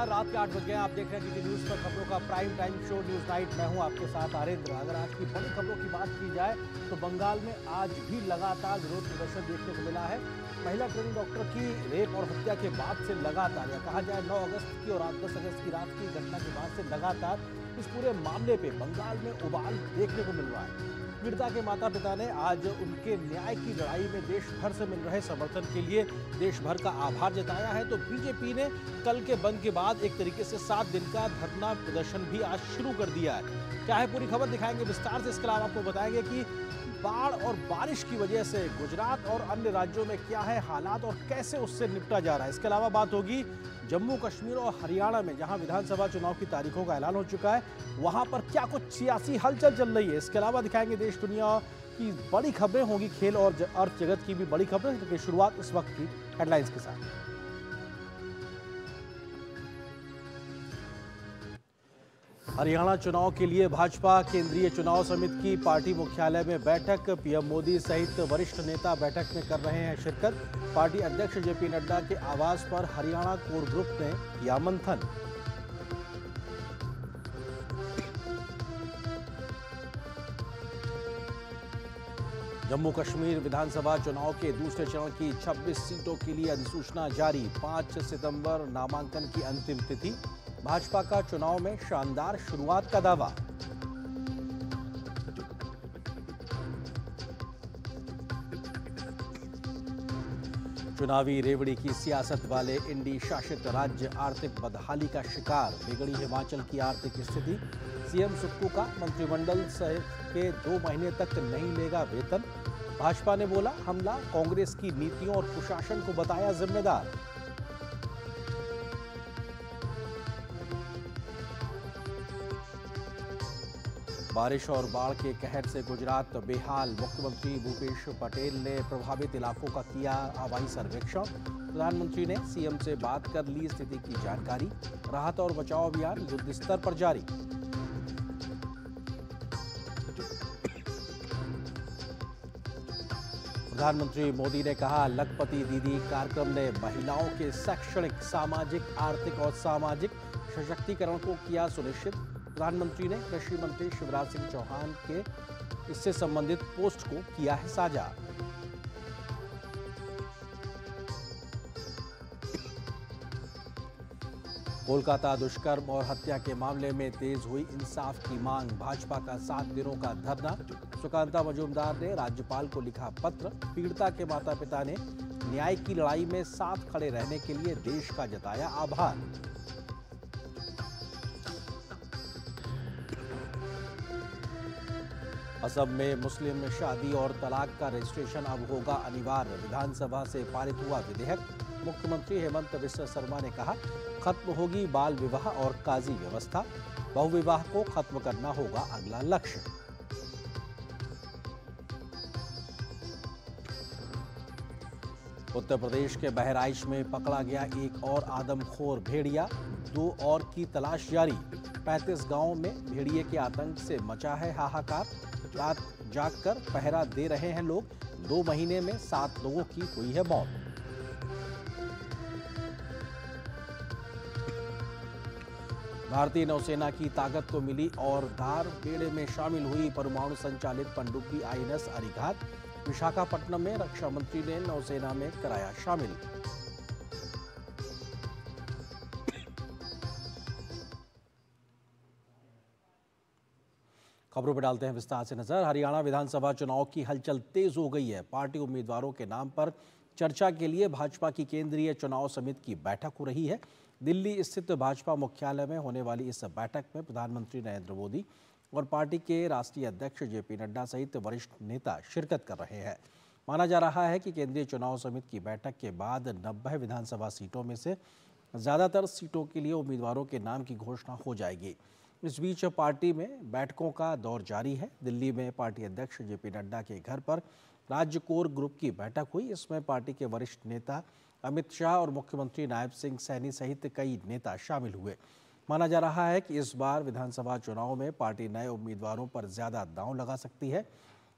नमस्कार, रात के आठ बज गए आप देख रहे हैं डीडी न्यूज़ पर खबरों का prime time show news night मैं हूँ आपके साथ आरेंद्र। अगर आज की बड़ी खबरों की बात की जाए तो बंगाल में आज भी लगातार विरोध प्रदर्शन देखने को मिला है। महिला ट्रेनिंग डॉक्टर की रेप और हत्या के बाद से लगातार, या कहा जाए 9 अगस्त की और 10 अगस्त की रात की घटना के बाद से लगातार इस पूरे मामले पे बंगाल में उबाल देखने को मिल रहा है। पीड़िता के माता पिता ने आज उनके न्याय की लड़ाई में देश भर से मिल रहे समर्थन के लिए देश भर का आभार जताया है। तो बीजेपी ने कल के बंद के बाद एक तरीके से सात दिन का धरना प्रदर्शन भी आज शुरू कर दिया है। क्या है पूरी खबर दिखाएँगे विस्तार से। इसके अलावा आपको बताएँगे कि बाढ़ और बारिश की वजह से गुजरात और अन्य राज्यों में क्या है हालात और कैसे उससे निपटा जा रहा है। इसके अलावा बात होगी जम्मू कश्मीर और हरियाणा में, जहाँ विधानसभा चुनाव की तारीखों का ऐलान हो चुका है, वहाँ पर क्या कुछ सियासी हलचल चल रही है? इसके अलावा दिखाएँगे देश दुनिया की बड़ी खबरें होंगी खेल और अर्थ जगत की भी बड़ी खबरें की शुरुआत इस वक्त की हेडलाइंस के साथ। हरियाणा चुनाव के लिए भाजपा केंद्रीय चुनाव समिति की पार्टी मुख्यालय में बैठक। पीएम मोदी सहित वरिष्ठ नेता बैठक में कर रहे हैं शिरकत। पार्टी अध्यक्ष जेपी नड्डा के आवास पर हरियाणा कोर ग्रुप ने किया मंथन जम्मू कश्मीर विधानसभा चुनाव के दूसरे चरण की 26 सीटों के लिए अधिसूचना जारी। 5 सितंबर नामांकन की अंतिम तिथि। भाजपा का चुनाव में शानदार शुरुआत का दावा। चुनावी रेवड़ी की सियासत वाले इंडी शासित राज्य आर्थिक बदहाली का शिकार, बिगड़ी हिमाचल की आर्थिक स्थिति। सीएम सुक्कू का मंत्रिमंडल के दो महीने तक नहीं लेगा वेतन। भाजपा ने बोला, हमला, कांग्रेस की नीतियों और कुशासन को बताया जिम्मेदार। बारिश और बाढ़ के कहर से गुजरात बेहाल मुख्यमंत्री भूपेश पटेल ने प्रभावित इलाकों का किया हवाई सर्वेक्षण। प्रधानमंत्री ने सीएम से बात कर ली स्थिति की जानकारी। राहत और बचाव अभियान युद्ध स्तर पर जारी। प्रधानमंत्री मोदी ने कहा, लखपति दीदी कार्यक्रम ने महिलाओं के शैक्षणिक, सामाजिक, आर्थिक और सामाजिक सशक्तिकरण को किया सुनिश्चित। प्रधानमंत्री ने कृषि मंत्री शिवराज सिंह चौहान के इससे संबंधित पोस्ट को किया है साझा। कोलकाता दुष्कर्म और हत्या के मामले में तेज हुई इंसाफ की मांग। भाजपा का सात दिनों का धरना। सुकांता मजूमदार ने राज्यपाल को लिखा पत्र। पीड़िता के माता पिता ने न्याय की लड़ाई में साथ खड़े रहने के लिए देश का जताया आभार। असम में मुस्लिम शादी और तलाक का रजिस्ट्रेशन अब होगा अनिवार्य। विधानसभा से पारित हुआ विधेयक, मुख्यमंत्री हेमंत बिस्व शर्मा ने कहा, खत्म होगी बाल विवाह और काजी व्यवस्था। बहुविवाह को खत्म करना होगा अगला लक्ष्य। उत्तर प्रदेश के बहराइच में पकड़ा गया एक और आदमखोर भेड़िया, दो और की तलाश जारी। 35 गाँवों में भेड़िए के आतंक से मचा है हाहाकार। रात जागकर पहरा दे रहे हैं लोग। दो महीने में सात लोगों की हुई है मौत। भारतीय नौसेना की ताकत को मिली और धार बेड़े में शामिल हुई परमाणु संचालित पनडुब्बी आईएनएस अरिघात। विशाखापट्टनम में रक्षा मंत्री ने नौसेना में कराया शामिल। खबरों पर डालते हैं विस्तार से नज़र। हरियाणा विधानसभा चुनाव की हलचल तेज हो गई है। पार्टी उम्मीदवारों के नाम पर चर्चा के लिए भाजपा की केंद्रीय चुनाव समिति की बैठक हो रही है। दिल्ली स्थित भाजपा मुख्यालय में होने वाली इस बैठक में प्रधानमंत्री नरेंद्र मोदी और पार्टी के राष्ट्रीय अध्यक्ष जेपी नड्डा सहित वरिष्ठ नेता शिरकत कर रहे हैं। माना जा रहा है कि केंद्रीय चुनाव समिति की बैठक के बाद नब्बे विधानसभा सीटों में से ज़्यादातर सीटों के लिए उम्मीदवारों के नाम की घोषणा हो जाएगी। इस बीच पार्टी में बैठकों का दौर जारी है। दिल्ली में पार्टी अध्यक्ष जेपी नड्डा के घर पर राज्य कोर ग्रुप की बैठक हुई। इसमें पार्टी के वरिष्ठ नेता अमित शाह और मुख्यमंत्री नायब सिंह सैनी सहित कई नेता शामिल हुए। माना जा रहा है कि इस बार विधानसभा चुनाव में पार्टी नए उम्मीदवारों पर ज़्यादा दांव लगा सकती है।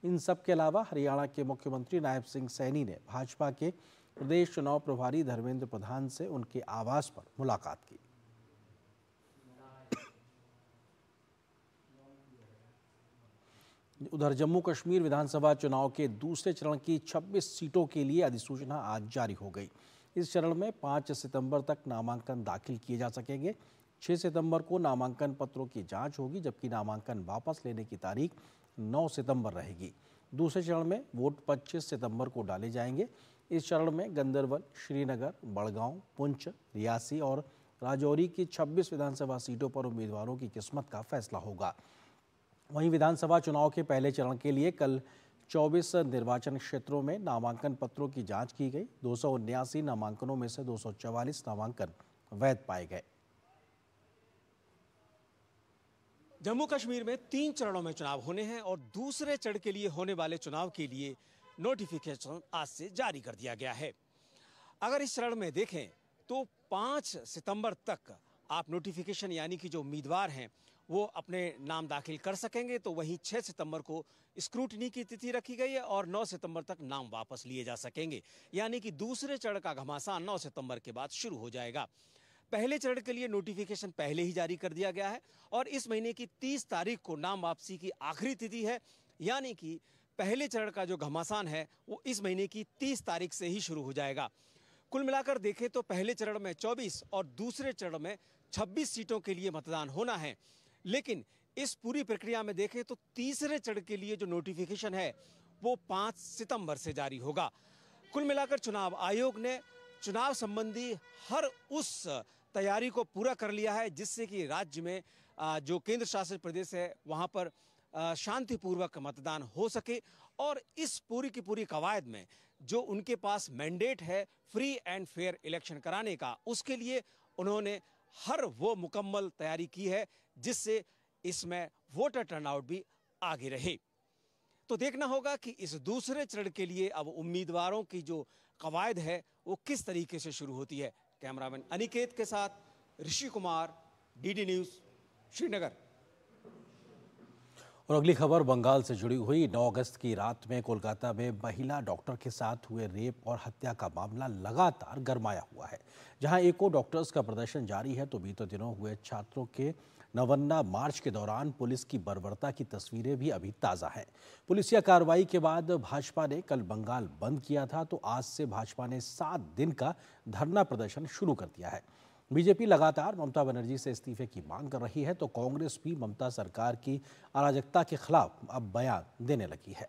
इन सब के अलावा हरियाणा के मुख्यमंत्री नायब सिंह सैनी ने भाजपा के प्रदेश चुनाव प्रभारी धर्मेंद्र प्रधान से उनके आवास पर मुलाकात की। उधर जम्मू कश्मीर विधानसभा चुनाव के दूसरे चरण की 26 सीटों के लिए अधिसूचना आज जारी हो गई। इस चरण में 5 सितंबर तक नामांकन दाखिल किए जा सकेंगे। 6 सितंबर को नामांकन पत्रों की जाँच होगी, जबकि नामांकन वापस लेने की तारीख 9 सितंबर रहेगी। दूसरे चरण में वोट 25 सितंबर को डाले जाएँगे। इस चरण में गंदरबल श्रीनगर, बड़गांव, पुंछ, रियासी और राजौरी की 26 विधानसभा सीटों पर उम्मीदवारों की किस्मत का फैसला होगा। वहीं विधानसभा चुनाव के पहले चरण के लिए कल 24 निर्वाचन क्षेत्रों में नामांकन पत्रों की जाँच की गई। दो नामांकनों में से दो नामांकन वैध पाए गए। जम्मू कश्मीर में तीन चरणों में चुनाव होने हैं और दूसरे चरण के लिए होने वाले चुनाव के लिए नोटिफिकेशन आज से जारी कर दिया गया है। अगर इस चरण में देखें तो पाँच सितंबर तक आप नोटिफिकेशन यानी कि जो उम्मीदवार हैं वो अपने नाम दाखिल कर सकेंगे तो वहीं 6 सितंबर को स्क्रूटनी की तिथि रखी गई है और 9 सितंबर तक नाम वापस लिए जा सकेंगे। यानी कि दूसरे चरण का घमासान 9 सितंबर के बाद शुरू हो जाएगा। पहले चरण के लिए नोटिफिकेशन पहले ही जारी कर दिया गया है और इस महीने की 30 तारीख को नाम वापसी की आखिरी तिथि है। यानी कि पहले चरण का जो घमासान है, वो इस महीने की 30 तारीख से ही शुरू हो जाएगा। कुल मिलाकर देखें तो पहले चरण में 24 और दूसरे चरण में 26 सीटों के लिए मतदान होना है। लेकिन इस पूरी प्रक्रिया में देखें तो तीसरे चरण के लिए जो नोटिफिकेशन है, वो पाँच सितंबर से जारी होगा। कुल मिलाकर चुनाव आयोग ने चुनाव संबंधी हर उस तैयारी को पूरा कर लिया है, जिससे कि राज्य में जो केंद्र शासित प्रदेश है, वहाँ पर शांतिपूर्वक मतदान हो सके और इस पूरी की पूरी कवायद में जो उनके पास मैंडेट है फ्री एंड फेयर इलेक्शन कराने का, उसके लिए उन्होंने हर वो मुकम्मल तैयारी की है जिससे इसमें वोटर टर्नआउट भी आगे रहे। तो देखना होगा कि इस दूसरे चरण के लिए अब उम्मीदवारों की जो कवायद है, वो किस तरीके से शुरू होती है। कैमरामैन अनिकेत के साथ ऋषि कुमार डीडी न्यूज़ श्रीनगर। और अगली खबर बंगाल से जुड़ी हुई। 9 अगस्त की रात में कोलकाता में महिला डॉक्टर के साथ हुए रेप और हत्या का मामला लगातार गरमाया हुआ है। जहाँ एको डॉक्टर्स का प्रदर्शन जारी है तो बीते दिनों हुए छात्रों के नवन्ना मार्च के दौरान पुलिस की बर्बरता की तस्वीरें भी अभी ताज़ा हैं। पुलिसिया कार्रवाई के बाद भाजपा ने कल बंगाल बंद किया था तो आज से भाजपा ने सात दिन का धरना प्रदर्शन शुरू कर दिया है। बीजेपी लगातार ममता बनर्जी से इस्तीफे की मांग कर रही है तो कांग्रेस भी ममता सरकार की अराजकता के खिलाफ अब बयान देने लगी है।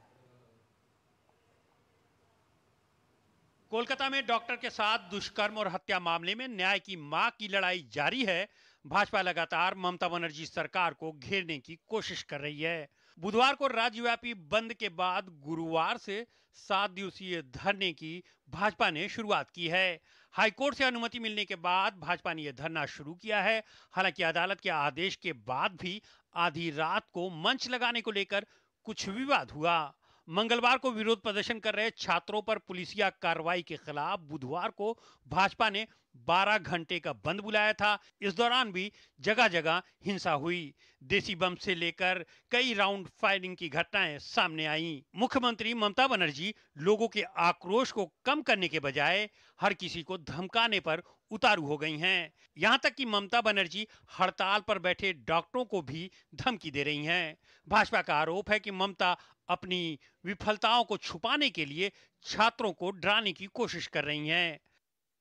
कोलकाता में डॉक्टर के साथ दुष्कर्म और हत्या मामले में न्याय की माँ की लड़ाई जारी है भाजपा लगातार ममता बनर्जी सरकार को घेरने की कोशिश कर रही है। बुधवार को राज्यव्यापी बंद के बाद गुरुवार से सात दिवसीय धरने की भाजपा ने शुरुआत की है। हाईकोर्ट से अनुमति मिलने के बाद भाजपा ने यह धरना शुरू किया है। हालाँकि अदालत के आदेश के बाद भी आधी रात को मंच लगाने को लेकर कुछ विवाद हुआ। मंगलवार को विरोध प्रदर्शन कर रहे छात्रों पर पुलिसिया कार्रवाई के खिलाफ बुधवार को भाजपा ने 12 घंटे का बंद बुलाया था। इस दौरान भी जगह जगह हिंसा हुई। देसी बम से लेकर कई राउंड फायरिंग की घटनाएँ सामने आईं। मुख्यमंत्री ममता बनर्जी लोगों के आक्रोश को कम करने के बजाय हर किसी को धमकाने पर उतारू हो गई हैं। यहाँ तक कि ममता बनर्जी हड़ताल पर बैठे डॉक्टरों को भी धमकी दे रही हैं। भाजपा का आरोप है कि ममता अपनी विफलताओं को छुपाने के लिए छात्रों को डराने की कोशिश कर रही हैं।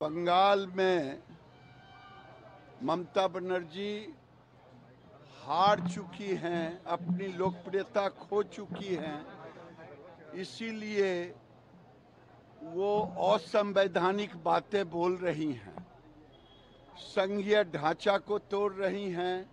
बंगाल में ममता बनर्जी हार चुकी हैं, अपनी लोकप्रियता खो चुकी हैं। इसीलिए वो असंवैधानिक बातें बोल रही हैं। संघीय ढांचा को तोड़ रही हैं।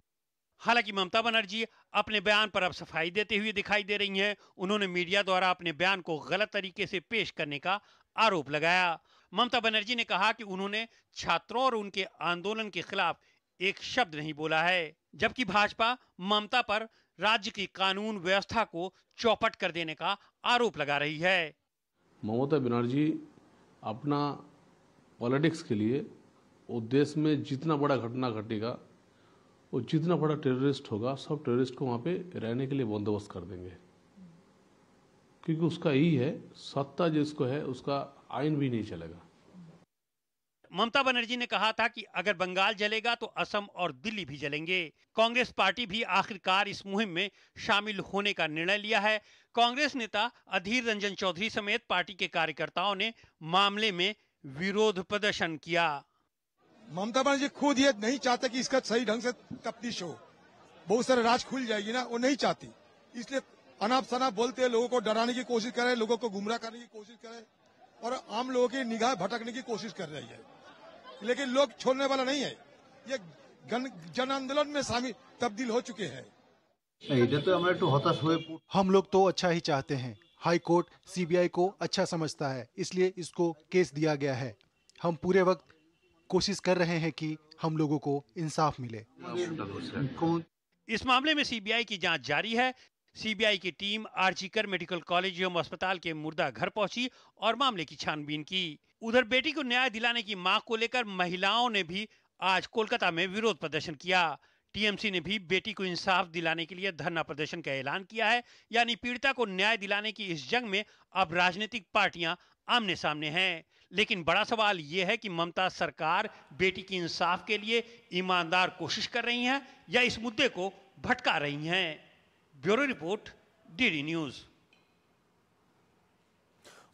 हालाँकि ममता बनर्जी अपने बयान पर अब सफ़ाई देते हुए दिखाई दे रही हैं। उन्होंने मीडिया द्वारा अपने बयान को गलत तरीके से पेश करने का आरोप लगाया। ममता बनर्जी ने कहा कि उन्होंने छात्रों और उनके आंदोलन के खिलाफ एक शब्द नहीं बोला है, जबकि भाजपा ममता पर राज्य की कानून व्यवस्था को चौपट कर देने का आरोप लगा रही है। ममता बनर्जी अपना पॉलिटिक्स के लिए उद्देश्य में जितना बड़ा घटना घटेगा वो जितना बड़ा टेररिस्ट होगा, सब टेररिस्ट को वहाँ पे रहने के लिए बंदोबस्त कर देंगे। क्योंकि उसका यही है, सत्ता जिसको है, उसका आइन भी नहीं चलेगा। ममता बनर्जी ने कहा था कि अगर बंगाल जलेगा तो असम और दिल्ली भी जलेंगे। कांग्रेस पार्टी भी आखिरकार इस मुहिम में शामिल होने का निर्णय लिया है। कांग्रेस नेता अधीर रंजन चौधरी समेत पार्टी के कार्यकर्ताओं ने मामले में विरोध प्रदर्शन किया। ममता बनर्जी खुद ये नहीं चाहते कि इसका सही ढंग से तफ्तीश हो। बहुत सारे राज खुल जाएगी ना वो नहीं चाहती। इसलिए अनाप शनाप बोलते हैं लोगों को डराने की कोशिश करे लोगों को गुमराह करने की कोशिश करे। और आम लोगों की निगाह भटकने की कोशिश कर रही है। लेकिन लोग छोड़ने वाला नहीं है। ये जन आंदोलन में शामिल तब्दील हो चुके हैं। हम लोग तो अच्छा ही चाहते हैं। हाई कोर्ट सीबीआई को अच्छा समझता है इसलिए इसको केस दिया गया है। हम पूरे वक्त कोशिश कर रहे हैं कि हम लोगों को इंसाफ मिले। इस मामले में सीबीआई की जाँच जारी है। सीबीआई की टीम आर्चिकर मेडिकल कॉलेज एवं अस्पताल के मुर्दा घर पहुँची और मामले की छानबीन की। उधर बेटी को न्याय दिलाने की मांग को लेकर महिलाओं ने भी आज कोलकाता में विरोध प्रदर्शन किया। टीएमसी ने भी बेटी को इंसाफ दिलाने के लिए धरना प्रदर्शन का ऐलान किया है, यानी पीड़िता को न्याय दिलाने की इस जंग में अब राजनीतिक पार्टियाँ आमने सामने हैं। लेकिन बड़ा सवाल यह है कि ममता सरकार बेटी की इंसाफ के लिए ईमानदार कोशिश कर रही हैं या इस मुद्दे को भटका रही हैं? Bureau report DD news.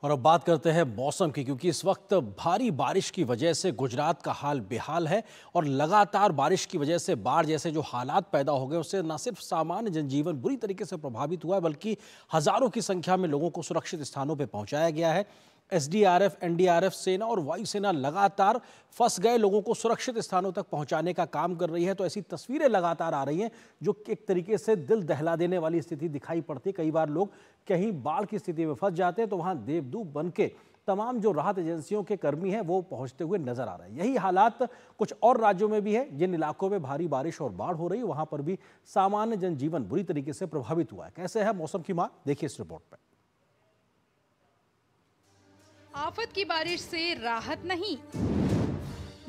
और अब बात करते हैं मौसम की, क्योंकि इस वक्त भारी बारिश की वजह से गुजरात का हाल बेहाल है और लगातार बारिश की वजह से बाढ़ जैसे जो हालात पैदा हो गए, उससे न सिर्फ़ सामान्य जनजीवन बुरी तरीके से प्रभावित हुआ है, बल्कि हज़ारों की संख्या में लोगों को सुरक्षित स्थानों पर पहुँचाया गया है। एसडीआरएफ, एनडीआरएफ, सेना और वायुसेना लगातार फंस गए लोगों को सुरक्षित स्थानों तक पहुँचाने का काम कर रही है। तो ऐसी तस्वीरें लगातार आ रही हैं जो एक तरीके से दिल दहला देने वाली स्थिति दिखाई पड़ती है। कई बार लोग कहीं बाढ़ की स्थिति में फंस जाते हैं तो वहाँ देवदूत बन के तमाम जो राहत एजेंसियों के कर्मी हैं वो पहुँचते हुए नज़र आ रहे हैं। यही हालात कुछ और राज्यों में भी है जिन इलाकों में भारी बारिश और बाढ़ हो रही है वहाँ पर भी सामान्य जनजीवन बुरी तरीके से प्रभावित हुआ है। कैसे है मौसम की मांग देखिए इस रिपोर्ट में आफत की बारिश से राहत नहीं।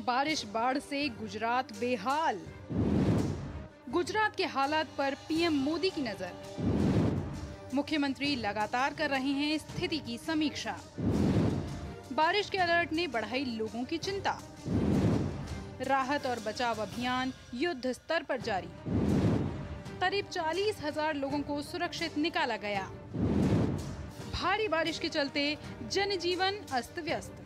बारिश बाढ़ से गुजरात बेहाल। गुजरात के हालात पर पीएम मोदी की नज़र। मुख्यमंत्री लगातार कर रहे हैं स्थिति की समीक्षा। बारिश के अलर्ट ने बढ़ाई लोगों की चिंता। राहत और बचाव अभियान युद्ध स्तर पर जारी। करीब चालीस हज़ार लोगों को सुरक्षित निकाला गया। भारी बारिश के चलते जनजीवन अस्त व्यस्त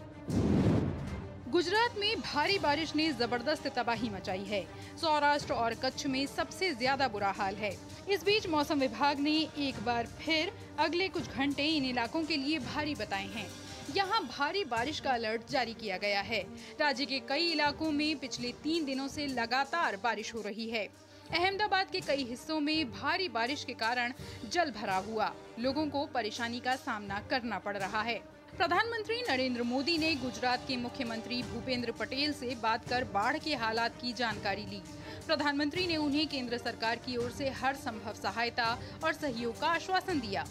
गुजरात में भारी बारिश ने ज़बरदस्त तबाही मचाई है। सौराष्ट्र और कच्छ में सबसे ज़्यादा बुरा हाल है। इस बीच मौसम विभाग ने एक बार फिर अगले कुछ घंटे इन इलाकों के लिए भारी बताए हैं। यहाँ भारी बारिश का अलर्ट जारी किया गया है। राज्य के कई इलाकों में पिछले तीन दिनों से लगातार बारिश हो रही है। अहमदाबाद के कई हिस्सों में भारी बारिश के कारण जल भरा हुआ। लोगों को परेशानी का सामना करना पड़ रहा है। प्रधानमंत्री नरेंद्र मोदी ने गुजरात के मुख्यमंत्री भूपेंद्र पटेल से बात कर बाढ़ के हालात की जानकारी ली। प्रधानमंत्री ने उन्हें केंद्र सरकार की ओर से हर संभव सहायता और सहयोग का आश्वासन दिया।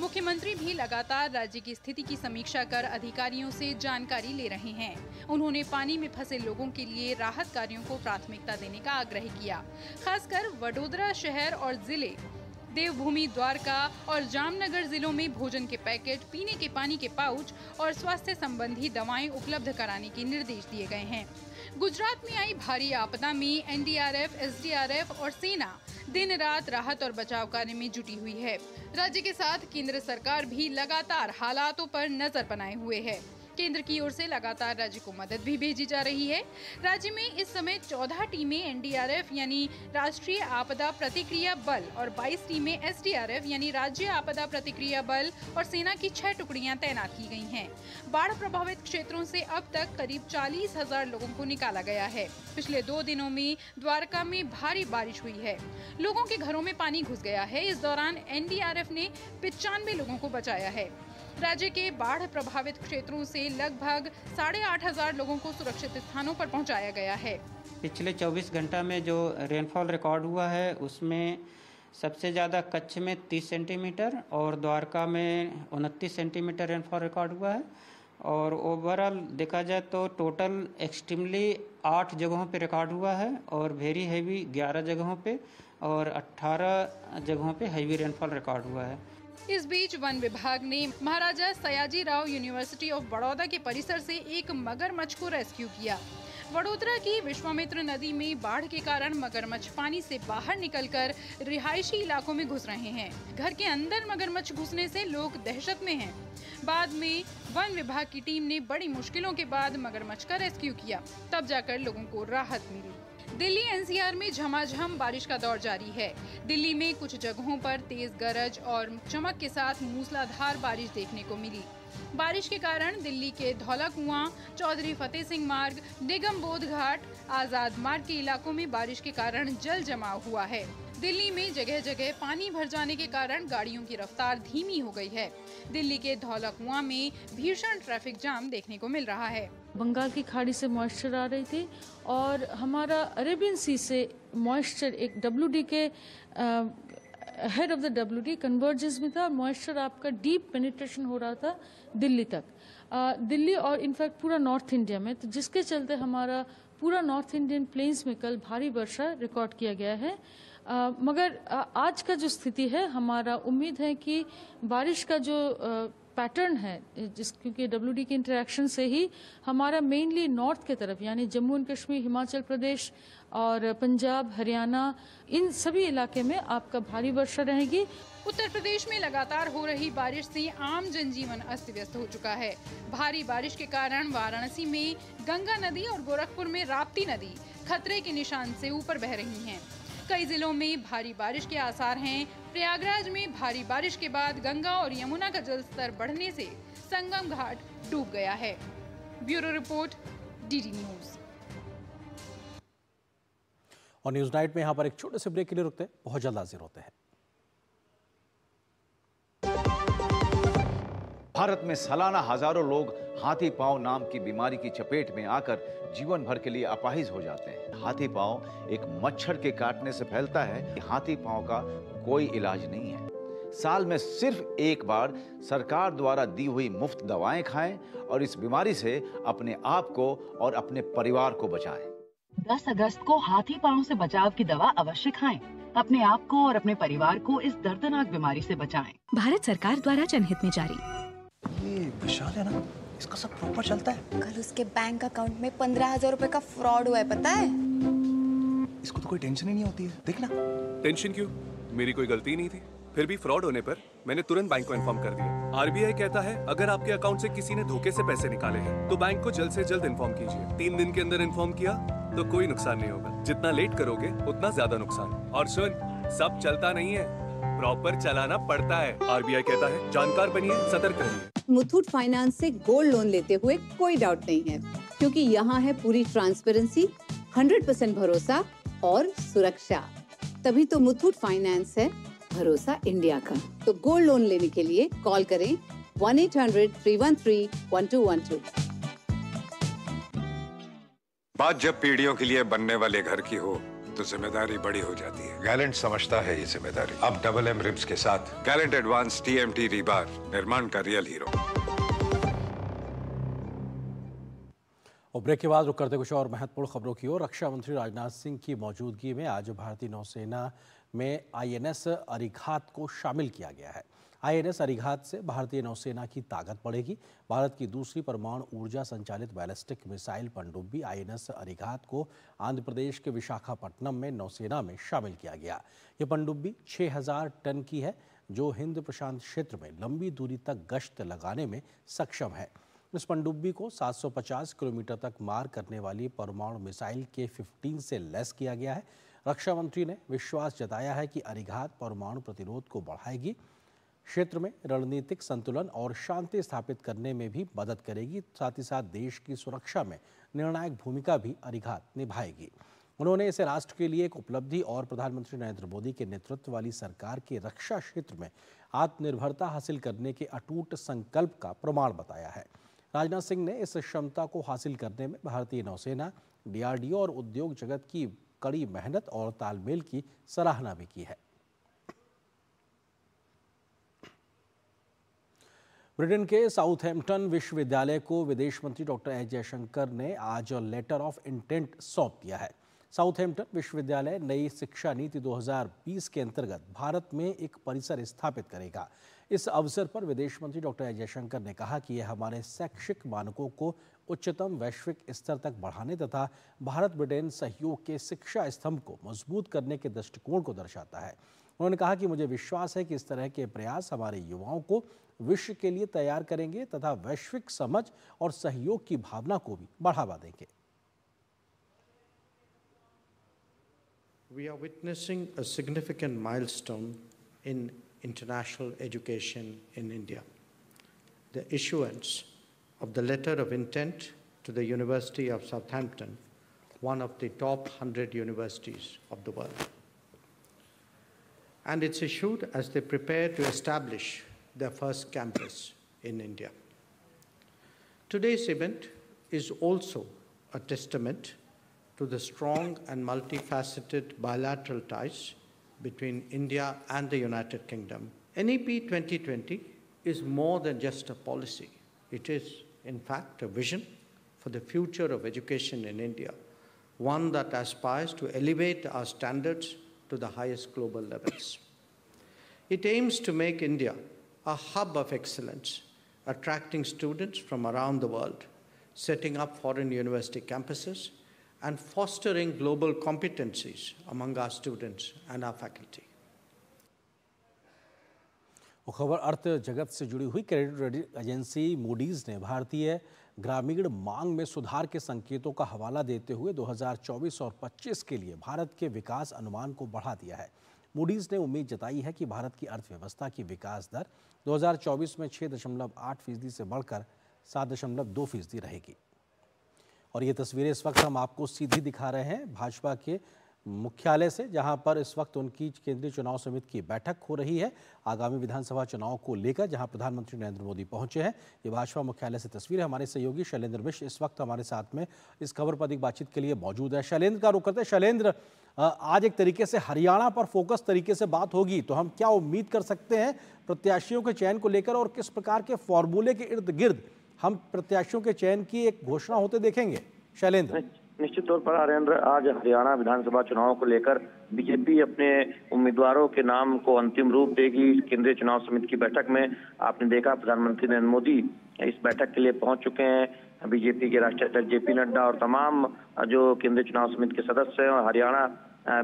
मुख्यमंत्री भी लगातार राज्य की स्थिति की समीक्षा कर अधिकारियों से जानकारी ले रहे हैं। उन्होंने पानी में फंसे लोगों के लिए राहत कार्यों को प्राथमिकता देने का आग्रह किया। खासकर वडोदरा शहर और ज़िले, देवभूमि द्वारका और जामनगर जिलों में भोजन के पैकेट, पीने के पानी के पाउच और स्वास्थ्य संबंधी दवाएँ उपलब्ध कराने के निर्देश दिए गए हैं। गुजरात में आई भारी आपदा में एनडीआरएफ, एसडीआरएफ और सेना दिन रात राहत और बचाव कार्य में जुटी हुई है। राज्य के साथ केंद्र सरकार भी लगातार हालातों पर नज़र बनाए हुए है। केंद्र की ओर से लगातार राज्य को मदद भी भेजी जा रही है। राज्य में इस समय 14 टीमें एनडीआरएफ यानी राष्ट्रीय आपदा प्रतिक्रिया बल और 22 टीमें एसडीआरएफ यानी राज्य आपदा प्रतिक्रिया बल और सेना की छह टुकड़ियाँ तैनात की गई हैं। बाढ़ प्रभावित क्षेत्रों से अब तक करीब चालीस हज़ार लोगों को निकाला गया है। पिछले दो दिनों में द्वारका में भारी बारिश हुई है। लोगों के घरों में पानी घुस गया है। इस दौरान एनडीआरएफ ने पिचानवे लोगों को बचाया है। राज्य के बाढ़ प्रभावित क्षेत्रों से लगभग साढ़े आठ हज़ार लोगों को सुरक्षित स्थानों पर पहुँचाया गया है। पिछले 24 घंटा में जो रेनफॉल रिकॉर्ड हुआ है, उसमें सबसे ज़्यादा कच्छ में 30 सेंटीमीटर और द्वारका में उनतीस सेंटीमीटर रेनफॉल रिकॉर्ड हुआ है। और ओवरऑल देखा जाए तो टोटल एक्सट्रीमली आठ जगहों पे रिकॉर्ड हुआ है और वेरी हैवी ग्यारह जगहों पे और 18 जगहों पे हैवी रेनफॉल रिकॉर्ड हुआ है। इस बीच वन विभाग ने महाराजा सयाजी राव यूनिवर्सिटी ऑफ़ बड़ौदा के परिसर से एक मगरमच्छ को रेस्क्यू किया। वडोदरा की विश्वामित्र नदी में बाढ़ के कारण मगरमच्छ पानी से बाहर निकलकर रिहायशी इलाकों में घुस रहे हैं। घर के अंदर मगरमच्छ घुसने से लोग दहशत में हैं। बाद में वन विभाग की टीम ने बड़ी मुश्किलों के बाद मगरमच्छ का रेस्क्यू किया। तब जाकर लोगों को राहत मिली। दिल्ली एनसीआर में झमाझम बारिश का दौर जारी है। दिल्ली में कुछ जगहों पर तेज गरज और चमक के साथ मूसलाधार बारिश देखने को मिली। बारिश के कारण दिल्ली के धौला कुआँ चौधरी फतेह सिंह मार्ग, निगम बोध घाट आज़ाद मार्ग के इलाकों में बारिश के कारण जल जमाव हुआ है। दिल्ली में जगह जगह पानी भर जाने के कारण गाड़ियों की रफ्तार धीमी हो गई है। दिल्ली के धौला कुआँ में भीषण ट्रैफ़िक जाम देखने को मिल रहा है। बंगाल की खाड़ी से मॉइस्चर आ रही थी और हमारा अरेबियन सी से मॉइस्चर एक डब्ल्यूडी के head of the W D convergence में था और मॉइस्चर आपका डीप पेनिट्रेशन हो रहा था दिल्ली तक। आ, दिल्ली और इनफैक्ट पूरा नॉर्थ इंडिया में तो जिसके चलते हमारा पूरा नॉर्थ इंडियन प्लेन्स में कल भारी वर्षा रिकॉर्ड किया गया है। आ, मगर आज का जो स्थिति है हमारा उम्मीद है कि बारिश का जो आ, पैटर्न है जिस क्योंकि डब्ल्यू के इंटरेक्शन से ही हमारा मेनली नॉर्थ के तरफ़ यानी जम्मू एंड कश्मीर हिमाचल प्रदेश और पंजाब हरियाणा इन सभी इलाके में आपका भारी वर्षा रहेगी उत्तर प्रदेश में लगातार हो रही बारिश से आम जनजीवन अस्त व्यस्त हो चुका है भारी बारिश के कारण वाराणसी में गंगा नदी और गोरखपुर में राप्ती नदी खतरे के निशान से ऊपर बह रही हैं। कई जिलों में भारी बारिश के आसार हैं। प्रयागराज में भारी बारिश के बाद गंगा और यमुना का जल स्तर बढ़ने से संगम घाट डूब गया है। Bureau report, DD news. और न्यूज़ नाइट में यहाँ पर एक छोटे से ब्रेक के लिए रुकते हैं। बहुत जल्द हाजिर होते हैं। भारत में सालाना हज़ारों लोग हाथी पाँव नाम की बीमारी की चपेट में आकर जीवन भर के लिए अपाहिज हो जाते हैं हाथी पाँव एक मच्छर के काटने से फैलता है हाथी पाँव का कोई इलाज नहीं है साल में सिर्फ़ एक बार सरकार द्वारा दी हुई मुफ़्त दवाएँ खाएँ और इस बीमारी से अपने आप को और अपने परिवार को बचाएँ 10 अगस्त को हाथी पाँव से बचाव की दवा अवश्य खाएँ। अपने आप को और अपने परिवार को इस दर्दनाक बीमारी से बचाएँ। भारत सरकार द्वारा जनहित में जारी ये विशाल है ना इसका सब प्रॉपर चलता है। कल उसके बैंक अकाउंट में पंद्रह हज़ार रूपए का फ्रॉड हुआ है पता है? इसको तो कोई टेंशन ही नहीं होती है। देखना। टेंशन क्यों? मेरी कोई गलती नहीं थी। फिर भी फ्रॉड होने पर मैंने तुरंत बैंक को इन्फॉर्म कर दिया। आरबीआई कहता है अगर आपके अकाउंट से किसी ने धोखे से पैसे निकाले हैं तो बैंक को जल्द से जल्द इन्फॉर्म कीजिए। तीन दिन के अंदर इन्फॉर्म किया तो कोई नुकसान नहीं होगा। जितना लेट करोगे उतना ज़्यादा नुकसान। और सुन सब चलता नहीं है। प्रॉपर चलाना पड़ता है। आरबीआई कहता है जानकार बनिए सतर्क रहिए। मुथूट फाइनेंस से गोल्ड लोन लेते हुए कोई डाउट नहीं है, क्योंकि यहाँ है पूरी ट्रांसपेरेंसी 100 परसेंट भरोसा और सुरक्षा। तभी तो मुथूट फाइनेंस है भरोसा इंडिया का। तो गोल्ड लोन लेने के लिए कॉल करें one eight hundred three one three one two one two. बात जब पीढ़ियों के लिए बनने वाले घर की हो तो ज़िम्मेदारी बड़ी हो जाती है। गैलेंट समझता है ये ज़िम्मेदारी। अब डबल एम रिब्स के साथ। गैलेंट एडवांस टीएमटी रीबार निर्माण का रियल हीरो और ब्रेक के बाद रुक करते कुछ और महत्वपूर्ण खबरों की ओर। रक्षा मंत्री राजनाथ सिंह की मौजूदगी में आज भारतीय नौसेना में आईएनएस अरिघात को शामिल किया गया है। आईएनएस अरिघात से भारतीय नौसेना की ताकत बढ़ेगी। भारत की दूसरी परमाणु ऊर्जा संचालित बैलिस्टिक मिसाइल पनडुब्बी आईएनएस अरिघात को आंध्र प्रदेश के विशाखापट्टनम में नौसेना में शामिल किया गया। ये पनडुब्बी 6000 टन की है, जो हिंद प्रशांत क्षेत्र में लंबी दूरी तक गश्त लगाने में सक्षम है। इस पनडुब्बी को 750 किलोमीटर तक मार करने वाली परमाणु मिसाइल के 15 से लेस किया गया है। रक्षा मंत्री ने विश्वास जताया है कि अरिघात परमाणु प्रतिरोध को बढ़ाएगी। क्षेत्र में रणनीतिक संतुलन और शांति स्थापित करने में भी मदद करेगी। साथ ही साथ देश की सुरक्षा में निर्णायक भूमिका भी अरिघात निभाएगी। उन्होंने इसे राष्ट्र के लिए एक उपलब्धि और प्रधानमंत्री नरेंद्र मोदी के नेतृत्व वाली सरकार के रक्षा क्षेत्र में आत्मनिर्भरता हासिल करने के अटूट संकल्प का प्रमाण बताया है। राजनाथ सिंह ने इस क्षमता को हासिल करने में भारतीय नौसेना, डीआरडीओ और उद्योग जगत की कड़ी मेहनत और तालमेल की सराहना भी की है। ब्रिटेन के साउथहैम्पटन विश्वविद्यालय को विदेश मंत्री डॉक्टर एस जयशंकर ने आज लेटर ऑफ़ इंटेंट सौंप दिया है। साउथहैम्पटन विश्वविद्यालय नई शिक्षा नीति 2020 के अंतर्गत भारत में एक परिसर स्थापित करेगा। इस अवसर पर विदेश मंत्री डॉक्टर एस जयशंकर ने कहा कि यह हमारे शैक्षिक मानकों को उच्चतम वैश्विक स्तर तक बढ़ाने तथा भारत ब्रिटेन सहयोग के शिक्षा स्तंभ को मज़बूत करने के दृष्टिकोण को दर्शाता है। उन्होंने कहा कि मुझे विश्वास है कि इस तरह के प्रयास हमारे युवाओं को विश्व के लिए तैयार करेंगे तथा वैश्विक समझ और सहयोग की भावना को भी बढ़ावा देंगे We are witnessing a significant milestone in international education in India. The issuance of the letter of intent to the University of Southampton, one of the top 100 universities of the world. And it's issued as they prepare to establish their first campus in India. Today's event is also a testament to the strong and multifaceted bilateral ties between India and the United Kingdom. NEP 2020 is more than just a policy, it is, in fact, a vision for the future of education in India, one that aspires to elevate our standards to the highest global levels. It aims to make India a hub of excellence, attracting students from around the world, setting up foreign university campuses, and fostering global competencies among our students and our faculty. खबर अर्थ जगत से जुड़ी हुई credit agency Moody's ने भारतीय ग्रामीण मांग में सुधार के संकेतों का हवाला देते हुए 2024 और 25 के लिए भारत के विकास अनुमान को बढ़ा दिया है मूडीज ने उम्मीद जताई है कि भारत की अर्थव्यवस्था की विकास दर 2024 में 6.8 फ़ीसदी से बढ़कर 7.2 फ़ीसदी रहेगी। और ये तस्वीरें इस वक्त हम आपको सीधी दिखा रहे हैं। भाजपा के मुख्यालय से, जहाँ पर इस वक्त उनकी केंद्रीय चुनाव समिति की बैठक हो रही है। आगामी विधानसभा चुनाव को लेकर जहाँ प्रधानमंत्री नरेंद्र मोदी पहुँचे हैं, ये भाजपा मुख्यालय से तस्वीर है हमारे सहयोगी शैलेंद्र मिश्र इस वक्त हमारे साथ में इस खबर पर अधिक बातचीत के लिए मौजूद है। शैलेंद्र का रुख करते हैं। शैलेंद्र आज एक तरीके से हरियाणा पर फोकस तरीके से बात होगी तो हम क्या उम्मीद कर सकते हैं प्रत्याशियों के चयन को लेकर और किस प्रकार के फॉर्मूले के इर्द गिर्द हम प्रत्याशियों के चयन की एक घोषणा होते देखेंगे? शैलेंद्र। निश्चित तौर पर हरेंद्र आज हरियाणा विधानसभा चुनाव को लेकर बीजेपी अपने उम्मीदवारों के नाम को अंतिम रूप देगी। केंद्रीय चुनाव समिति की बैठक में आपने देखा, प्रधानमंत्री नरेंद्र मोदी इस बैठक के लिए पहुँच चुके हैं। बीजेपी के राष्ट्रीय अध्यक्ष जेपी नड्डा और तमाम जो केंद्रीय चुनाव समिति के सदस्य हैं और हरियाणा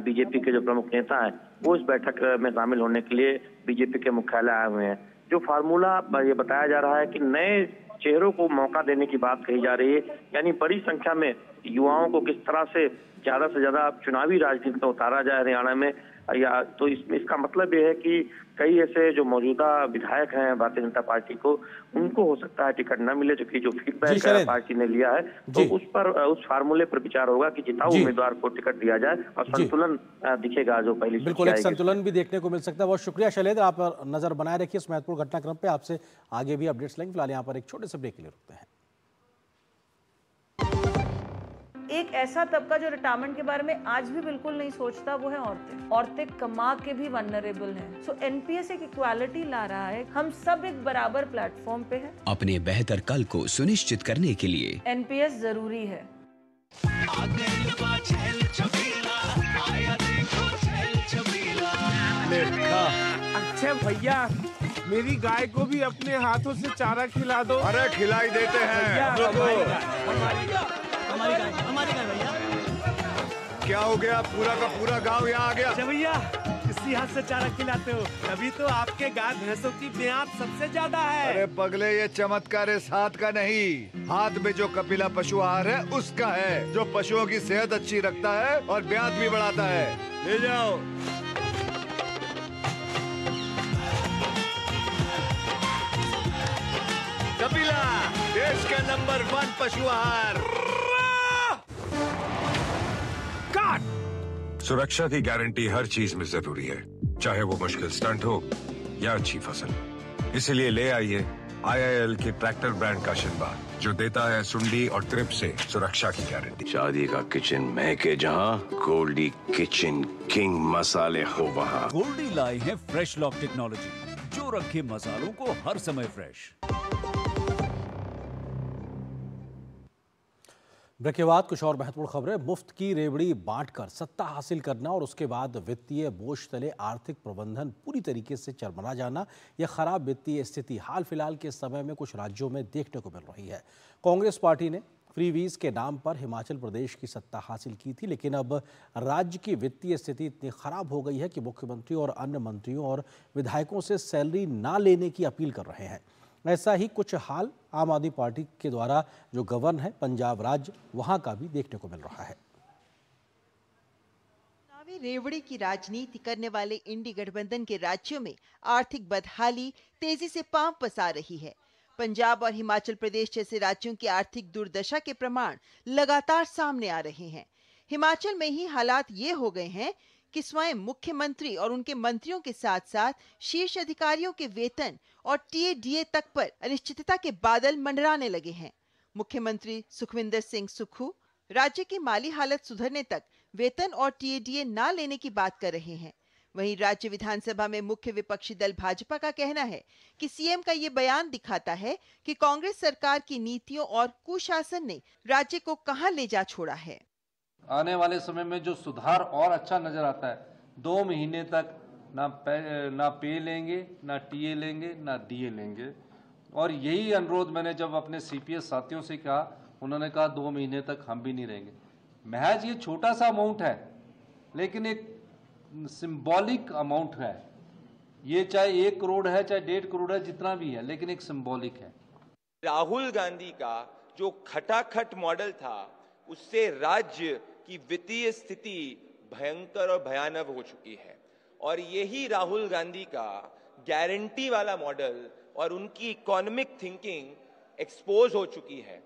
बीजेपी के जो प्रमुख नेता हैं, वो इस बैठक में शामिल होने के लिए बीजेपी के मुख्यालय आए हुए हैं। जो फार्मूला ये बताया जा रहा है कि नए चेहरों को मौका देने की बात कही जा रही है, यानी बड़ी संख्या में युवाओं को किस तरह से ज़्यादा से ज़्यादा चुनावी राजनीति में उतारा जाए हरियाणा में या तो इसमें इसका मतलब ये है कि कई ऐसे जो मौजूदा विधायक हैं भारतीय जनता पार्टी को उनको हो सकता है टिकट न मिले क्योंकि जो फीडबैक पार्टी ने लिया है तो उस पर उस फार्मूले पर विचार होगा कि जिताऊ उम्मीदवार को टिकट दिया जाए और संतुलन दिखेगा जो पहली बिल्कुल एक संतुलन भी देखने को मिल सकता है। बहुत शुक्रिया शैलेंद्र आप नज़र बनाए रखिए इस महत्वपूर्ण घटनाक्रम पे। आपसे आगे भी अपडेट्स लेंगे। फ़िलहाल यहाँ पर एक छोटे से ब्रेक के लिए रुकते हैं। एक ऐसा तबका जो रिटायरमेंट के बारे में आज भी बिल्कुल नहीं सोचता वो है औरतें। औरतें कमा के भी वनरेबल हैं। सो एनपीएस एक इक्वालिटी ला रहा है। हम सब एक बराबर प्लेटफॉर्म पे हैं। अपने बेहतर कल को सुनिश्चित करने के लिए। एनपीएस ज़रूरी है। अच्छा भैया मेरी गाय को भी अपने हाथों से चारा खिला दो। अरे खिलाई देते हैं। हमारी गाय हमारी गाय भैया। क्या हो गया? पूरा का पूरा गाँव यहाँ आ गया। भैया इसी हाथ से चारा खिलाते हो। तभी तो आपके गाय भैंसों की ब्याज सबसे ज़्यादा है। अरे पगले ये चमत्कार इस हाथ का नहीं। हाथ में जो कपिला पशु आहार है उसका है। जो पशुओं की सेहत अच्छी रखता है और ब्याज भी बढ़ाता है। ले जाओ। कपिला देश का नंबर वन पशु आहार। काट सुरक्षा की गारंटी हर चीज़ में ज़रूरी है। चाहे वो मुश्किल स्टंट हो या अच्छी फ़सल। इसीलिए ले आइए आईआईएल के ट्रैक्टर ब्रांड का शिनबा जो देता है सुंडी और ट्रिप से सुरक्षा की गारंटी। शादी का किचन महके जहाँ गोल्डी किचन किंग मसाले हो वहाँ। गोल्डी लाई है फ्रेश लॉक टेक्नोलॉजी जो रखे मसालों को हर समय फ्रेश। ब्रेक के बाद कुछ और महत्वपूर्ण खबरें। मुफ़्त की रेवड़ी बांटकर सत्ता हासिल करना और उसके बाद वित्तीय बोझ तले आर्थिक प्रबंधन पूरी तरीके से चरमरा जाना, यह खराब वित्तीय स्थिति हाल फ़िलहाल के समय में कुछ राज्यों में देखने को मिल रही है। कांग्रेस पार्टी ने फ्रीवीज के नाम पर हिमाचल प्रदेश की सत्ता हासिल की थी, लेकिन अब राज्य की वित्तीय स्थिति इतनी खराब हो गई है कि मुख्यमंत्री और अन्य मंत्रियों और विधायकों से सैलरी ना लेने की अपील कर रहे हैं। ऐसा ही कुछ हाल आम आदमी पार्टी के द्वारा जो गवर्न है, पंजाब राज्य वहाँ का भी देखने को मिल रहा है। रेवड़ी की राजनीति करने वाले इंडी गठबंधन के राज्यों में आर्थिक बदहाली तेज़ी से पाँव पसार रही है। पंजाब और हिमाचल प्रदेश जैसे राज्यों की आर्थिक दुर्दशा के प्रमाण लगातार सामने आ रहे हैं। हिमाचल में ही हालात ये हो गए हैं कि स्वयं मुख्यमंत्री और उनके मंत्रियों के साथ साथ शीर्ष अधिकारियों के वेतन और टीएडीए तक पर अनिश्चितता के बादल मंडराने लगे हैं। मुख्यमंत्री सुखविंदर सिंह सुक्खू राज्य की माली हालत सुधरने तक वेतन और टीएडीए न लेने की बात कर रहे हैं। वहीं राज्य विधानसभा में मुख्य विपक्षी दल भाजपा का कहना है कि सीएम का ये बयान दिखाता है कि कांग्रेस सरकार की नीतियों और कुशासन ने राज्य को कहाँ ले जा छोड़ा है। आने वाले समय में जो सुधार और अच्छा नज़र आता है, दो महीने तक ना पे ना पे लेंगे, ना टीए लेंगे, ना डीए लेंगे। और यही अनुरोध मैंने जब अपने सीपीएस साथियों से कहा, उन्होंने कहा, दो महीने तक हम भी नहीं रहेंगे। महज ये छोटा सा अमाउंट है, लेकिन एक सिंबॉलिक अमाउंट है। ये चाहे एक करोड़ है, चाहे डेढ़ करोड़ है, जितना भी है, लेकिन एक सिंबॉलिक है। राहुल गांधी का जो खटाखट मॉडल था, उससे राज्य की वित्तीय स्थिति भयंकर और भयानक हो चुकी है। और यही राहुल गांधी का गारंटी वाला मॉडल और उनकी इकोनॉमिक थिंकिंग एक्सपोज हो चुकी है।